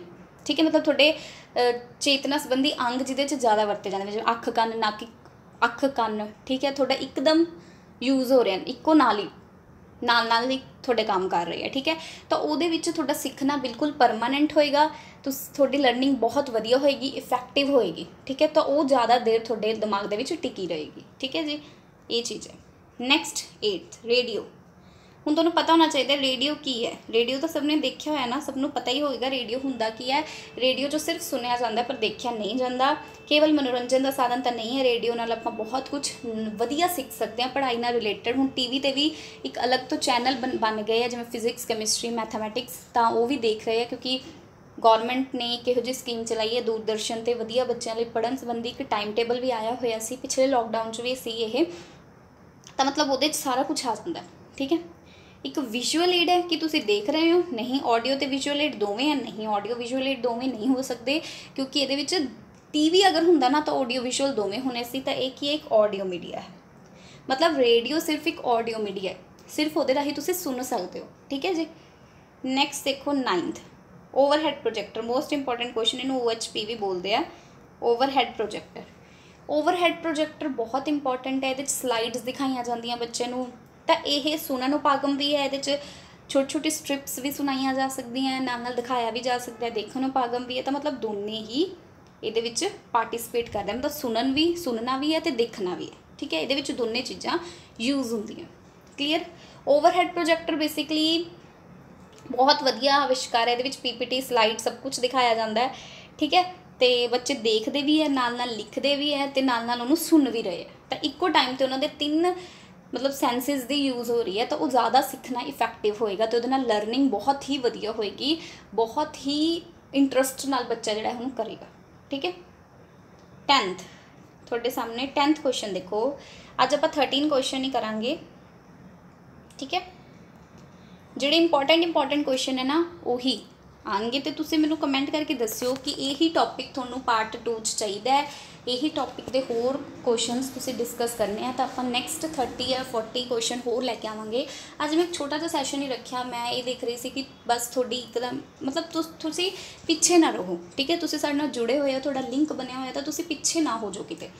ਠੀਕ ਹੈ, ਮਤਲਬ ਤੁਹਾਡੇ ਚੇਤਨਾ ਸੰਬੰਧੀ ਅੰਗ ਜਿਹਦੇ 'ਚ ਜ਼ਿਆਦਾ ਵਰਤੇ ਜਾਂਦੇ ਜਿਵੇਂ ਅੱਖ, ਕੰਨ, ਨੱਕ, ਅੱਖ, ਕੰਨ। ਠੀਕ ਹੈ, ਤੁਹਾਡਾ ਇੱਕਦਮ ਯੂਜ਼ ਹੋ ਰਿਹਾ, ਇੱਕੋ ਨਾਲ ਹੀ। ਨਾਲ ਨਾਲ ਹੀ ਤੁਹਾਡੇ ਕੰਮ ਕਰ ਰਹੇ ਆ ਠੀਕ ਹੈ? ਤਾਂ ਉਹਦੇ ਵਿੱਚ ਤੁਹਾਡਾ ਸਿੱਖਣਾ ਬਿਲਕੁਲ ਪਰਮਾਨੈਂਟ ਹੋਏਗਾ, ਤੁਸੀਂ, ਤੁਹਾਡੀ ਲਰਨਿੰਗ ਬਹੁਤ ਵਧੀਆ ਹੋਏਗੀ ਇਫੈਕਟਿਵ ਹੋਏਗੀ, ਠੀਕ ਹੈ? ਤਾਂ ਉਹ ਜ਼ਿਆਦਾ ਦੇਰ ਤੁਹਾਡੇ ਦਿਮਾਗ ਦੇ ਵਿੱਚ ਟਿਕੀ ਰਹੇਗੀ, ਠੀਕ ਹੈ ਜੀ? ਇਹ ਚੀਜ਼ ਹੈ। ਨੈਕਸਟ 8th ਰੇਡੀਓ ਹੁਣ ਤੁਹਾਨੂੰ ਪਤਾ ਹੋਣਾ ਚਾਹੀਦਾ ਰੇਡੀਓ ਕੀ ਹੈ? ਰੇਡੀਓ ਤਾਂ ਸਭ ਨੇ ਦੇਖਿਆ ਹੋਇਆ ਨਾ, ਸਭ ਨੂੰ ਪਤਾ ਹੀ ਹੋਵੇਗਾ ਰੇਡੀਓ ਹੁੰਦਾ ਕੀ ਹੈ। ਰੇਡੀਓ ਜੋ ਸਿਰਫ ਸੁਣਿਆ ਜਾਂਦਾ ਪਰ ਦੇਖਿਆ ਨਹੀਂ ਜਾਂਦਾ। ਕੇਵਲ ਮਨੋਰੰਜਨ ਦਾ ਸਾਧਨ ਤਾਂ ਨਹੀਂ ਹੈ ਰੇਡੀਓ ਨਾਲ ਆਪਾਂ ਬਹੁਤ ਕੁਝ ਵਧੀਆ ਸਿੱਖ ਸਕਦੇ ਹਾਂ, ਪੜ੍ਹਾਈ ਨਾਲ ਰਿਲੇਟਡ ਹੁਣ ਟੀਵੀ ਤੇ ਵੀ ਇੱਕ ਅਲੱਗ ਤੋਂ ਚੈਨਲ ਬਣ ਗਏ ਆ, ਜਿਵੇਂ ਫਿਜ਼ਿਕਸ ਕੈਮਿਸਟਰੀ ਮੈਥਮੈਟਿਕਸ ਤਾਂ ਉਹ ਵੀ ਦੇਖ ਰਹੇ ਆ ਕਿਉਂਕਿ ਗਵਰਨਮੈਂਟ ਨੇ ਕਿਹੋ ਜਿਹੀ ਸਕੀਮ ਚਲਾਈ ਹੈ ਦੂਰਦਰਸ਼ਨ ਤੇ ਵਧੀਆ ਬੱਚਿਆਂ ਲਈ ਪੜਨ ਸੰਬੰਧੀ। ਇੱਕ ਟਾਈਮ ਟੇਬਲ ਵੀ ਆਇਆ ਹੋਇਆ ਸੀ, ਪਿਛਲੇ ਲਾਕਡਾਊਨ 'ਚ ਵੀ ਸੀ ਇਹ। ਤਾਂ ਮਤਲਬ ਉਹਦੇ 'ਚ ਸਾਰਾ ਕੁਝ ਆ ਜਾਂਦਾ, ਠੀਕ ਹੈ? ਇੱਕ ਵਿਜ਼ੂਅਲ ਏਡ ਹੈ ਕਿ ਤੁਸੀਂ ਦੇਖ ਰਹੇ ਹੋ? ਨਹੀਂ ਆਡੀਓ ਤੇ ਵਿਜ਼ੂਅਲ ਏਡ ਦੋਵੇਂ ਹੈ ਨਹੀਂ ਆਡੀਓ ਵਿਜ਼ੂਅਲ ਏਡ ਦੋਵੇਂ ਨਹੀਂ ਹੋ ਸਕਦੇ, ਕਿਉਂਕਿ ਇਹਦੇ ਵਿੱਚ ਟੀਵੀ ਅਗਰ ਹੁੰਦਾ ਨਾ, ਤਾਂ ਆਡੀਓ ਵਿਜ਼ੂਅਲ ਦੋਵੇਂ ਹੋਣੇ ਸੀ, ਤਾਂ ਇਹ ਕੀ ਇੱਕ ਆਡੀਓ ਮੀਡੀਆ ਹੈ। ਮਤਲਬ ਰੇਡੀਓ ਸਿਰਫ ਇੱਕ ਆਡੀਓ ਮੀਡੀਆ ਹੈ। ਸਿਰਫ ਉਹਦੇ ਰਾਹੀਂ ਤੁਸੀਂ ਸੁਣ ਸਕਦੇ ਹੋ। ਠੀਕ ਹੈ ਜੀ? ਨੈਕਸਟ ਦੇਖੋ 9th overhead projector most important question ਇਹਨੂੰ OHP ਵੀ ਬੋਲਦੇ ਆ। ਓਵਰਹੈਡ ਪ੍ਰੋਜੈਕਟਰ ਓਵਰਹੈਡ ਪ੍ਰੋਜੈਕਟਰ ਬਹੁਤ ਇੰਪੋਰਟੈਂਟ ਹੈ। ਇਹਦੇ ਵਿੱਚ ਸਲਾਈਡਸ ਦਿਖਾਈਆਂ ਜਾਂਦੀਆਂ ਬੱਚੇ ਨੂੰ। ਤਾਂ ਇਹ ਸੁਣਨ ਉਪਾਗਮ ਵੀ ਹੈ, ਇਹਦੇ 'ਚ ਛੋਟੀ ਛੋਟੀ ਸਟ੍ਰਿਪਸ ਵੀ ਸੁਣਾਈਆਂ ਜਾ ਸਕਦੀਆਂ, ਨਾਲ ਨਾਲ ਦਿਖਾਇਆ ਵੀ ਜਾ ਸਕਦਾ ਹੈ ਦੇਖਣ ਉਪਾਗਮ ਵੀ ਹੈ, ਤਾਂ ਮਤਲਬ ਦੋਨੇ ਹੀ ਇਹਦੇ ਵਿੱਚ ਪਾਰਟਿਸਿਪੇਟ ਕਰਦੇ ਮਤਲਬ ਸੁਣਨ ਵੀ, ਸੁਣਨਾ ਵੀ ਹੈ ਤੇ ਦੇਖਣਾ ਵੀ ਹੈ, ਠੀਕ ਹੈ? ਇਹਦੇ ਵਿੱਚ ਦੋਨੇ ਚੀਜ਼ਾਂ ਯੂਜ਼ ਹੁੰਦੀਆਂ। ਕਲੀਅਰ ਓਵਰਹੈਡ ਪ੍ਰੋਜੈਕਟਰ ਬੇਸਿਕਲੀ ਬਹੁਤ ਵਧੀਆ ਆਵਿਸ਼ਕਾਰ ਹੈ, ਇਹਦੇ ਵਿੱਚ ਪੀਪੀਟੀ ਸਲਾਈਡ ਸਭ ਕੁਝ ਦਿਖਾਇਆ ਜਾਂਦਾ ਹੈ, ਠੀਕ ਹੈ? ਤੇ ਬੱਚੇ ਦੇਖਦੇ ਵੀ ਹੈ, ਨਾਲ ਨਾਲ ਲਿਖਦੇ ਵੀ ਹੈ ਤੇ ਨਾਲ ਨਾਲ ਉਹਨੂੰ ਸੁਣ ਵੀ ਰਹੇ ਹੈ। ਤਾਂ ਇੱਕੋ ਟਾਈਮ ਤੇ ਉਹਨਾਂ ਦੇ ਤਿੰਨ ਮਤਲਬ ਸੈਂਸਿਸ ਦੀ ਯੂਜ਼ ਹੋ ਰਹੀ ਹੈ ਤਾਂ ਉਹ ਜ਼ਿਆਦਾ ਸਿੱਖਣਾ ਇਫੈਕਟਿਵ ਹੋਏਗਾ ਤੇ ਉਹਦੇ ਨਾਲ ਲਰਨਿੰਗ ਬਹੁਤ ਹੀ ਵਧੀਆ ਹੋਏਗੀ ਬਹੁਤ ਹੀ ਇੰਟਰਸਟ ਨਾਲ ਬੱਚਾ ਜਿਹੜਾ ਉਹਨੂੰ ਕਰੇਗਾ ਠੀਕ ਹੈ 10th ਤੁਹਾਡੇ ਸਾਹਮਣੇ 10th ਕੁਐਸਚਨ ਦੇਖੋ ਅੱਜ ਆਪਾਂ 13 ਕੁਐਸਚਨ ਹੀ ਕਰਾਂਗੇ ਠੀਕ ਹੈ ਜਿਹੜੇ ਇੰਪੋਰਟੈਂਟ ਇੰਪੋਰਟੈਂਟ ਕੁਐਸਚਨ ਹੈ ਨਾ ਉਹੀ ਆਣਗੇ ਤੇ ਤੁਸੀਂ ਮੈਨੂੰ ਕਮੈਂਟ ਕਰਕੇ ਦੱਸਿਓ ਕਿ ਇਹੀ ਟੌਪਿਕ ਤੁਹਾਨੂੰ ਪਾਰਟ 2 ਚ ਚਾਹੀਦਾ ਹੈ। ਇਹੀ ਟੌਪਿਕ ਦੇ ਹੋਰ ਕੁਐਸਚਨਸ ਤੁਸੀਂ ਡਿਸਕਸ ਕਰਨੇ ਆ, ਤਾਂ ਆਪਾਂ ਨੈਕਸਟ 30 ਜਾਂ 40 ਕੁਐਸਚਨ ਹੋਰ ਲੈ ਕੇ ਆਵਾਂਗੇ। ਅੱਜ ਮੈਂ ਇੱਕ ਛੋਟਾ ਜਿਹਾ ਸੈਸ਼ਨ ਹੀ ਰੱਖਿਆ, ਮੈਂ ਇਹ ਦੇਖ ਰਹੀ ਸੀ ਕਿ ਬਸ ਤੁਹਾਡੀ ਇੱਕਦਮ, ਮਤਲਬ ਤੁਸੀਂ ਪਿੱਛੇ ਨਾ ਰਹੋ, ਠੀਕ ਹੈ? ਤੁਸੀਂ ਸਾਡੇ ਨਾਲ ਜੁੜੇ ਹੋਏ ਹੋ, ਤੁਹਾਡਾ ਲਿੰਕ ਬਣਿਆ ਹੋਇਆ, ਤਾਂ ਤੁਸੀਂ ਪਿੱਛੇ ਨਾ ਹੋ ਜਾਓ ਕਿਤੇ।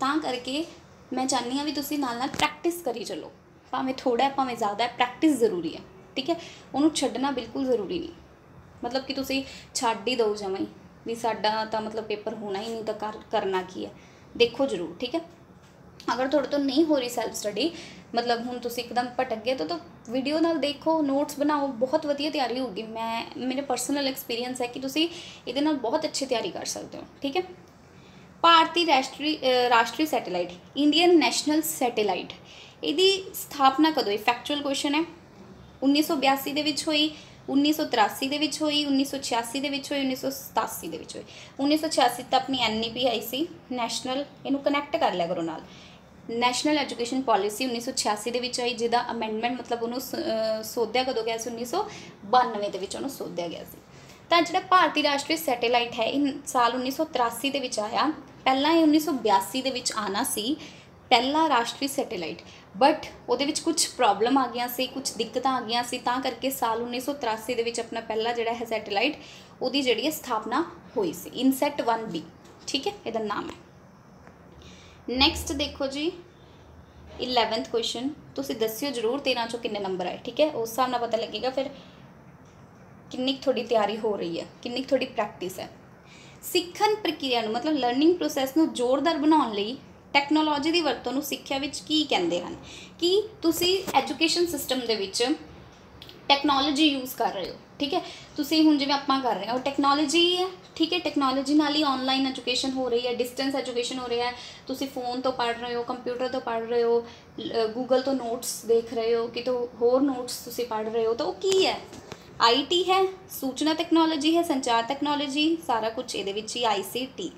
ਤਾਂ ਕਰਕੇ ਮੈਂ ਚਾਹਨੀ ਆ ਵੀ ਤੁਸੀਂ ਨਾਲ ਨਾਲ ਪ੍ਰੈਕਟਿਸ ਕਰੀ ਚੱਲੋ। ਭਾਵੇਂ ਥੋੜਾ ਭਾਵੇਂ ਜ਼ਿਆਦਾ ਪ੍ਰੈਕਟਿਸ ਜ਼ਰੂਰੀ ਹੈ, ਠੀਕ ਹੈ? ਉਹਨੂੰ ਛੱਡਣਾ ਬਿਲਕੁਲ ਜ਼ਰੂਰੀ ਨਹੀਂ। ਮਤਲਬ ਕਿ ਤੁਸੀਂ ਛੱਡ ਹੀ ਦਿਓ ਜਮਾਂ ਹੀ। ਵੀ ਸਾਡਾ ਤਾਂ ਮਤਲਬ ਪੇਪਰ ਹੋਣਾ ਹੀ ਨਹੀਂ ਤਾਂ ਕਰਨਾ ਕੀ ਹੈ? ਦੇਖੋ ਜ਼ਰੂਰ, ਠੀਕ ਹੈ? ਅਗਰ ਤੁਹਾਡੇ ਤੋਂ ਨਹੀਂ ਹੋ ਰਹੀ ਸੈਲਫ ਸਟੱਡੀ ਮਤਲਬ ਹੁਣ ਤੁਸੀਂ ਇੱਕਦਮ ਭਟਕ ਗਏ ਤਾਂ ਤਾਂ ਵੀਡੀਓ ਨਾਲ ਦੇਖੋ ਨੋਟਸ ਬਣਾਓ, ਬਹੁਤ ਵਧੀਆ ਤਿਆਰੀ ਹੋਊਗੀ। ਮੈਂ, ਮੇਰੇ ਪਰਸਨਲ ਐਕਸਪੀਰੀਅੰਸ ਹੈ ਕਿ ਤੁਸੀਂ ਇਹਦੇ ਨਾਲ ਬਹੁਤ ਅੱਛੀ ਤਿਆਰੀ ਕਰ ਸਕਦੇ ਹੋ, ਠੀਕ ਹੈ? ਭਾਰਤੀ ਰਾਸ਼ਟਰੀ ਰਾਸ਼ਟਰੀ ਸੈਟੇਲਾਈਟ, ਇੰਡੀਅਨ ਨੈਸ਼ਨਲ ਸੈਟੇਲਾਈਟ, ਇਹਦੀ ਸਥਾਪਨਾ ਕਦੋਂ ਇਹ ਫੈਕਚੁਅਲ ਕੁਐਸਚਨ ਹੈ। 1982 ਦੇ ਵਿੱਚ ਹੋਈ। 1983 ਦੇ ਵਿੱਚ ਹੋਈ 1986 ਦੇ ਵਿੱਚ ਹੋਈ 1987 ਦੇ ਵਿੱਚ ਹੋਈ। 1986 ਤਾਂ ਆਪਣੀ ਐਨਈਪੀ ਆਈ ਸੀ, ਨੈਸ਼ਨਲ, ਇਹਨੂੰ ਕਨੈਕਟ ਕਰ ਲਿਆ ਕਰੋ ਨਾਲ। ਨੈਸ਼ਨਲ ਐਜੂਕੇਸ਼ਨ ਪਾਲਿਸੀ 1986 ਦੇ ਵਿੱਚ ਆਈ, ਜਿਹਦਾ ਅਮੈਂਡਮੈਂਟ ਮਤਲਬ ਉਹਨੂੰ ਸੋਧਿਆ ਕਦੋਂ ਗਿਆ ਸੀ? 1992 ਦੇ ਵਿੱਚ ਉਹਨੂੰ ਸੋਧਿਆ ਗਿਆ ਸੀ। ਤਾਂ ਜਿਹੜਾ ਭਾਰਤੀ ਰਾਸ਼ਟਰੀ ਸੈਟੇਲਾਈਟ ਹੈ, ਇਹ ਸਾਲ 1983 ਦੇ ਵਿੱਚ ਆਇਆ। ਪਹਿਲਾਂ ਇਹ 1982 ਦੇ ਵਿੱਚ ਆਣਾ ਸੀ। ਪਹਿਲਾ ਰਾਸ਼ਟਰੀ ਸੈਟੇਲਾਈਟ। ਬਟ ਉਹਦੇ ਵਿੱਚ ਕੁਝ ਪ੍ਰੋਬਲਮ ਆ ਗਈਆਂ ਸੀ ਕੁਝ ਦਿੱਕਤਾਂ ਆ ਗਈਆਂ ਸੀ, ਤਾਂ ਕਰਕੇ ਸਾਲ 1983 ਦੇ ਵਿੱਚ ਆਪਣਾ ਪਹਿਲਾ ਜਿਹੜਾ ਹੈ ਸੈਟੇਲਾਈਟ, ਉਹਦੀ ਜਿਹੜੀ ਹੈ ਸਥਾਪਨਾ ਹੋਈ ਸੀ, ਇਨਸੈਟ 1B ਠੀਕ ਹੈ? ਇਹਦਾ ਨਾਮ ਹੈ। ਨੈਕਸਟ ਦੇਖੋ ਜੀ 11th ਕੁਐਸਚਨ ਤੁਸੀਂ ਦੱਸਿਓ ਜਰੂਰ 13 ਚੋਂ ਕਿੰਨੇ ਨੰਬਰ ਆਏ, ਠੀਕ ਹੈ? ਉਸ ਹਿਸਾਬ ਨਾਲ ਪਤਾ ਲੱਗੇਗਾ ਫਿਰ ਕਿੰਨੀ ਤੁਹਾਡੀ ਤਿਆਰੀ ਹੋ ਰਹੀ ਹੈ, ਕਿੰਨੀ ਤੁਹਾਡੀ ਪ੍ਰੈਕਟਿਸ ਹੈ। ਸਿੱਖਣ ਪ੍ਰਕਿਰਿਆ ਨੂੰ, ਮਤਲਬ ਲਰਨਿੰਗ ਪ੍ਰੋਸੈਸ ਨੂੰ ਜ਼ੋਰਦਾਰ ਬਣਾਉਣ ਲਈ ਟੈਕਨੋਲੋਜੀ ਦੀ ਵਰਤੋਂ ਨੂੰ ਸਿੱਖਿਆ ਵਿੱਚ ਕੀ ਕਹਿੰਦੇ ਹਨ? ਕਿ ਤੁਸੀਂ ਐਜੂਕੇਸ਼ਨ ਸਿਸਟਮ ਦੇ ਵਿੱਚ ਟੈਕਨੋਲੋਜੀ ਯੂਜ਼ ਕਰ ਰਹੇ ਹੋ? ਠੀਕ ਹੈ? ਤੁਸੀਂ ਹੁਣ ਜਿਵੇਂ ਆਪਾਂ ਕਰ ਰਹੇ ਹਾਂ, ਉਹ ਟੈਕਨੋਲੋਜੀ ਹੈ ਠੀਕ ਹੈ? ਟੈਕਨੋਲੋਜੀ ਨਾਲ ਹੀ ਆਨਲਾਈਨ ਐਜੂਕੇਸ਼ਨ ਹੋ ਰਹੀ ਹੈ ਡਿਸਟੈਂਸ ਐਜੂਕੇਸ਼ਨ ਹੋ ਰਿਹਾ ਹੈ। ਤੁਸੀਂ ਫੋਨ ਤੋਂ ਪੜ੍ਹ ਰਹੇ ਹੋ ਕੰਪਿਊਟਰ ਤੋਂ ਪੜ੍ਹ ਰਹੇ ਹੋ ਗੂਗਲ ਤੋਂ ਨੋਟਸ ਦੇਖ ਰਹੇ ਹੋ, ਕਿਤੋਂ ਹੋਰ ਨੋਟਸ ਤੁਸੀਂ ਪੜ੍ਹ ਰਹੇ ਹੋ, ਤਾਂ ਉਹ ਕੀ ਹੈ? ਆਈਟੀ ਹੈ, ਸੂਚਨਾ ਟੈਕਨੋਲੋਜੀ ਹੈ, ਸੰਚਾਰ ਟੈਕਨੋਲੋਜੀ ਸਾਰਾ ਕੁਝ ਇਹਦੇ ਵਿੱਚ ਹੀ ਆਈਸੀਟੀ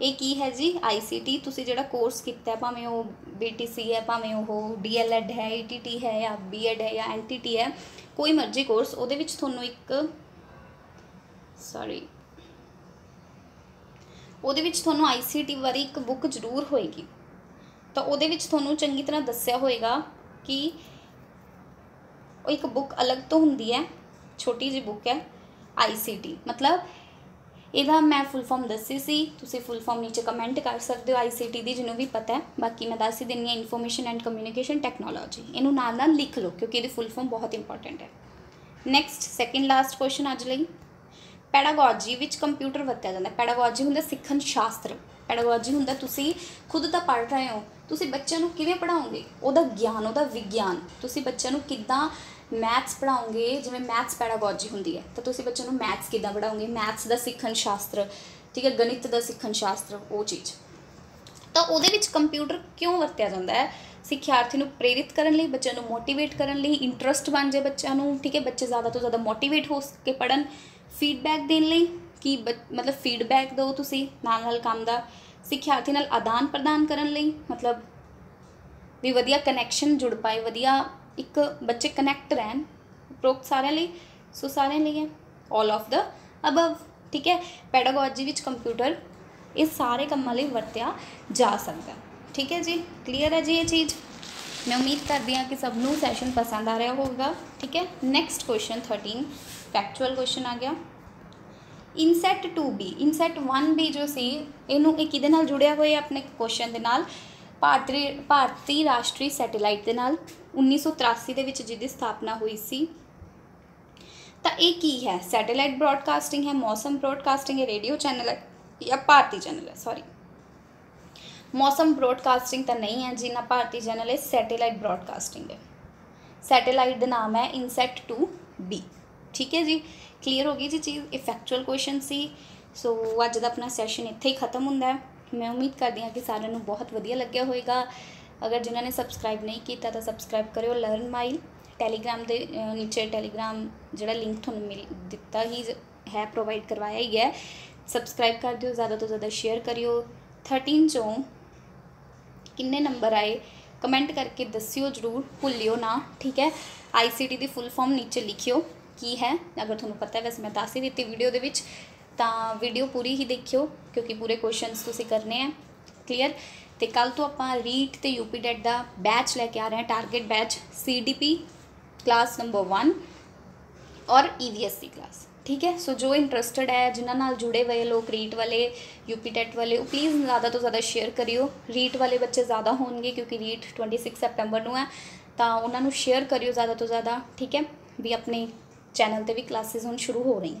ਇਹ ਕੀ ਹੈ ਜੀ? ਆਈਸੀਟੀ ਤੁਸੀਂ ਜਿਹੜਾ ਕੋਰਸ ਕੀਤਾ ਹੈ, ਭਾਵੇਂ ਉਹ ਬੀਟੀਸੀ ਹੈ, ਭਾਵੇਂ ਉਹ ਡੀਐਲਐਡ ਹੈ ਈਟੀਟੀ ਹੈ ਜਾਂ ਬੀਐਡ ਹੈ ਜਾਂ ਐਨਟੀਟੀ ਹੈ, ਕੋਈ ਮਰਜ਼ੀ ਕੋਰਸ ਉਹਦੇ ਵਿੱਚ ਤੁਹਾਨੂੰ ਇੱਕ ਸੌਰੀ ਉਹਦੇ ਵਿੱਚ ਤੁਹਾਨੂੰ ਆਈਸੀਟੀ ਬਾਰੇ ਇੱਕ ਬੁੱਕ ਜ਼ਰੂਰ ਹੋਏਗੀ। ਤਾਂ ਉਹਦੇ ਵਿੱਚ ਤੁਹਾਨੂੰ ਚੰਗੀ ਤਰ੍ਹਾਂ ਦੱਸਿਆ ਹੋਏਗਾ ਕਿ ਉਹ ਇੱਕ ਬੁੱਕ ਅਲੱਗ ਤੋਂ ਹੁੰਦੀ ਹੈ, ਛੋਟੀ ਜਿਹੀ ਬੁੱਕ ਹੈ ਆਈਸੀਟੀ ਮਤਲਬ ਇਹਦਾ ਮੈਂ ਫੁੱਲ ਫਾਰਮ ਦੱਸੀ ਸੀ। ਤੁਸੀਂ ਫੁੱਲ ਫਾਰਮ ਨੀਚੇ ਕਮੈਂਟ ਕਰ ਸਕਦੇ ਹੋ ਆਈਸੀਟੀ ਦੀ, ਜਿਹਨੂੰ ਵੀ ਪਤਾ ਹੈ। ਬਾਕੀ ਮੈਂ ਦੱਸ ਹੀ ਦਿੰਨੀ ਹਾਂ ਇਨਫੋਰਮੇਸ਼ਨ ਐਂਡ ਕਮਿਊਨੀਕੇਸ਼ਨ ਟੈਕਨੋਲੋਜੀ ਇਹਨੂੰ ਨਾਲ ਨਾਲ ਲਿਖ ਲਓ, ਕਿਉਂਕਿ ਇਹਦੀ ਫੁੱਲ ਫਾਰਮ ਬਹੁਤ ਇੰਪੋਰਟੈਂਟ ਹੈ। ਨੈਕਸਟ ਸੈਕਿੰਡ ਲਾਸਟ ਕੁਐਸਚਨ ਅੱਜ ਲਈ। ਪੈਡਾਗੋਜੀ ਵਿੱਚ ਕੰਪਿਊਟਰ ਵਰਤਿਆ ਜਾਂਦਾ। ਪੈਡਾਗੋਜੀ ਹੁੰਦਾ ਸਿੱਖਣ ਸ਼ਾਸਤਰ। ਪੈਡਾਗੋਜੀ ਹੁੰਦਾ ਤੁਸੀਂ ਖੁਦ ਤਾਂ ਪੜ੍ਹ ਰਹੇ ਹੋ। ਤੁਸੀਂ ਬੱਚਿਆਂ ਨੂੰ ਕਿਵੇਂ ਪੜਾਓਗੇ ਉਹਦਾ ਗਿਆਨ, ਉਹਦਾ ਵਿਗਿਆਨ। ਤੁਸੀਂ ਬੱਚਿਆਂ ਨੂੰ ਕਿੱਦਾਂ ਮੈਥਸ ਪੜਾਉਂਗੇ ਜਿਵੇਂ ਮੈਥਸ ਪੈਡਾਗੋਜੀ ਹੁੰਦੀ ਹੈ, ਤਾਂ ਤੁਸੀਂ ਬੱਚਿਆਂ ਨੂੰ ਮੈਥਸ ਕਿੱਦਾਂ ਪੜਾਉਂਗੇ ਮੈਥਸ ਦਾ ਸਿੱਖਣ ਸ਼ਾਸਤਰ, ਠੀਕ ਹੈ, ਗਣਿਤ ਦਾ ਸਿੱਖਣ ਸ਼ਾਸਤਰ, ਉਹ ਚੀਜ਼। ਤਾਂ ਉਹਦੇ ਵਿੱਚ ਕੰਪਿਊਟਰ ਕਿਉਂ ਵਰਤਿਆ ਜਾਂਦਾ ਹੈ? ਸਿੱਖਿਆਰਥੀ ਨੂੰ ਪ੍ਰੇਰਿਤ ਕਰਨ ਲਈ, ਬੱਚਿਆਂ ਨੂੰ ਮੋਟੀਵੇਟ ਕਰਨ ਲਈ ਇੰਟਰਸਟ ਬਣ ਜਾਏ ਬੱਚਿਆਂ ਨੂੰ, ਠੀਕ ਹੈ, ਬੱਚੇ ਜ਼ਿਆਦਾ ਤੋਂ ਜ਼ਿਆਦਾ ਮੋਟੀਵੇਟ ਹੋ ਕੇ ਪੜਨ ਫੀਡਬੈਕ ਦੇਣ ਲਈ ਕਿ ਮਤਲਬ ਫੀਡਬੈਕ ਦਿਓ ਤੁਸੀਂ ਨਾਲ ਨਾਲ ਕੰਮ ਦਾ। ਸਿੱਖਿਆਰਥੀ ਨਾਲ ਆਦਾਨ ਪ੍ਰਦਾਨ ਕਰਨ ਲਈ, ਮਤਲਬ ਵੀ ਵਧੀਆ ਕਨੈਕਸ਼ਨ ਜੁੜ ਪਾਏ, ਵਧੀਆ ਇੱਕ ਬੱਚੇ ਕਨੈਕਟ ਰਹਿਣ, ਉਪਰੋਕਤ ਸਾਰਿਆਂ ਲਈ, ਸੋ ਸਾਰਿਆਂ ਲਈ ਹੈ 올 ਆਫ ਦਾ ਅਬਵ ਠੀਕ ਹੈ? ਪੈਡਾਗੋਜੀ ਵਿੱਚ ਕੰਪਿਊਟਰ ਇਹ ਸਾਰੇ ਕੰਮਾਂ ਲਈ ਵਰਤਿਆ ਜਾ ਸਕਦਾ ਠੀਕ ਹੈ ਜੀ? ਕਲੀਅਰ ਹੈ ਜੀ ਇਹ ਚੀਜ਼? ਮੈਂ ਉਮੀਦ ਕਰਦੀ ਹਾਂ ਕਿ ਸਭ ਨੂੰ ਸੈਸ਼ਨ ਪਸੰਦ ਆ ਰਿਹਾ ਹੋਵੇਗਾ ਠੀਕ ਹੈ? ਨੈਕਸਟ ਕੁਐਸਚਨ 13 ਫੈਕਚੁਅਲ ਕੁਐਸਚਨ ਆ ਗਿਆ। ਇਨਸੈਟ 2b ਇਨਸੈਟ 1b ਜੋ ਸੀ, ਇਹਨੂੰ ਇਹ ਕਿਹਦੇ ਨਾਲ ਜੁੜਿਆ ਹੋਇਆ ਆਪਣੇ ਕੁਐਸਚਨ ਦੇ ਨਾਲ? ਭਾਰਤੀ ਭਾਰਤੀ ਰਾਸ਼ਟਰੀ ਸੈਟੇਲਾਈਟ ਦੇ ਨਾਲ 1983 ਦੇ ਵਿੱਚ ਜਿਹਦੀ ਸਥਾਪਨਾ ਹੋਈ ਸੀ। ਤਾਂ ਇਹ ਕੀ ਹੈ? ਸੈਟੇਲਾਈਟ ਬ੍ਰਾਡਕਾਸਟਿੰਗ ਹੈ, ਮੌਸਮ ਬ੍ਰਾਡਕਾਸਟਿੰਗ ਹੈ, ਰੇਡੀਓ ਚੈਨਲ ਹੈ ਜਾਂ ਭਾਰਤੀ ਚੈਨਲ ਹੈ? ਸੌਰੀ ਮੌਸਮ ਬ੍ਰਾਡਕਾਸਟਿੰਗ ਤਾਂ ਨਹੀਂ ਹੈ, ਜਿੰਨਾ ਭਾਰਤੀ ਚੈਨਲ ਹੈ, ਸੈਟੇਲਾਈਟ ਬ੍ਰਾਡਕਾਸਟਿੰਗ ਹੈ। ਸੈਟੇਲਾਈਟ ਦਾ ਨਾਮ ਹੈ ਇਨਸੈਟ 2B ਠੀਕ ਹੈ ਜੀ? ਕਲੀਅਰ ਹੋ ਗਈ ਜੀ ਚੀਜ਼? ਇਹ ਫੈਕਚੁਅਲ ਕੁਐਸਚਨ ਸੀ। ਸੋ ਅੱਜ ਦਾ ਆਪਣਾ ਸੈਸ਼ਨ ਇੱਥੇ ਹੀ ਖਤਮ ਹੁੰਦਾ ਹੈ। ਮੈਂ ਉਮੀਦ ਕਰਦੀ ਹਾਂ ਕਿ ਸਾਰਿਆਂ ਨੂੰ ਬਹੁਤ ਵਧੀਆ ਲੱਗਿਆ ਹੋਵੇਗਾ। ਅਗਰ ਜਿਨ੍ਹਾਂ ਨੇ ਸਬਸਕ੍ਰਾਈਬ ਨਹੀਂ ਕੀਤਾ ਤਾਂ ਸਬਸਕ੍ਰਾਈਬ ਕਰਿਓ ਲਰਨ ਮਾਈਲ ਟੈਲੀਗ੍ਰਾਮ ਦੇ ਨੀਚੇ ਟੈਲੀਗ੍ਰਾਮ ਜਿਹੜਾ ਲਿੰਕ ਤੁਹਾਨੂੰ ਮਿਲ, ਦਿੱਤਾ ਹੀ ਹੈ ਪ੍ਰੋਵਾਈਡ ਕਰਵਾਇਆ ਹੀ ਹੈ। ਸਬਸਕ੍ਰਾਈਬ ਕਰ ਦਿਓ, ਜ਼ਿਆਦਾ ਤੋਂ ਜ਼ਿਆਦਾ ਸ਼ੇਅਰ ਕਰਿਓ। 13 ਚੋਂ ਕਿੰਨੇ ਨੰਬਰ ਆਏ? ਕਮੈਂਟ ਕਰਕੇ ਦੱਸਿਓ ਜਰੂਰ, ਭੁੱਲਿਓ ਨਾ, ਠੀਕ ਹੈ? ਆਈਸੀਟੀ ਦੀ ਫੁੱਲ ਫਾਰਮ ਨੀਚੇ ਲਿਖਿਓ, ਕੀ ਹੈ? ਅਗਰ ਤੁਹਾਨੂੰ ਪਤਾ ਹੈ, ਵੈਸੇ ਮੈਂ ਦੱਸ ਹੀ ਦਿੱਤੀ ਵੀਡੀਓ ਦੇ ਵਿੱਚ। ਤਾਂ ਵੀਡੀਓ ਪੂਰੀ ਹੀ ਦੇਖਿਓ, ਕਿਉਂਕਿ ਪੂਰੇ ਕੁਐਸਚਨਸ ਤੁਸੀਂ ਕਰਨੇ ਆ ਕਲੀਅਰ ਤੇ ਕੱਲ ਤੋਂ ਆਪਾਂ ਰੀਟ ਤੇ ਯੂਪੀ ਡੈਟ ਦਾ ਬੈਚ ਲੈ ਕੇ ਆ ਰਹੇ ਹਾਂ target batch CDP class number 1 ਔਰ ਈਵੀਐਸਸੀ ਕਲਾਸ ਠੀਕ ਹੈ? ਸੋ ਜੋ ਇੰਟਰਸਟਡ ਹੈ, ਜਿਨ੍ਹਾਂ ਨਾਲ ਜੁੜੇ ਹੋਏ ਲੋਕ ਰੀਟ ਵਾਲੇ ਯੂਪੀ ਟੈਟ ਵਾਲੇ, ਉਹ ਪਲੀਜ਼ ਜ਼ਿਆਦਾ ਤੋਂ ਜ਼ਿਆਦਾ ਸ਼ੇਅਰ ਕਰਿਓ। ਰੀਟ ਵਾਲੇ ਬੱਚੇ ਜ਼ਿਆਦਾ ਹੋਣਗੇ ਕਿਉਂਕਿ ਰੀਟ 26 ਸੈਪਟੈਂਬਰ ਨੂੰ ਹੈ, ਤਾਂ ਉਹਨਾਂ ਨੂੰ ਸ਼ੇਅਰ ਕਰਿਓ ਜ਼ਿਆਦਾ ਤੋਂ ਜ਼ਿਆਦਾ, ਠੀਕ ਹੈ? ਵੀ ਆਪਣੇ ਚੈਨਲ ਤੇ ਵੀ ਕਲਾਸਿਸ ਹੁਣ ਸ਼ੁਰੂ ਹੋ ਰਹੀਆਂ।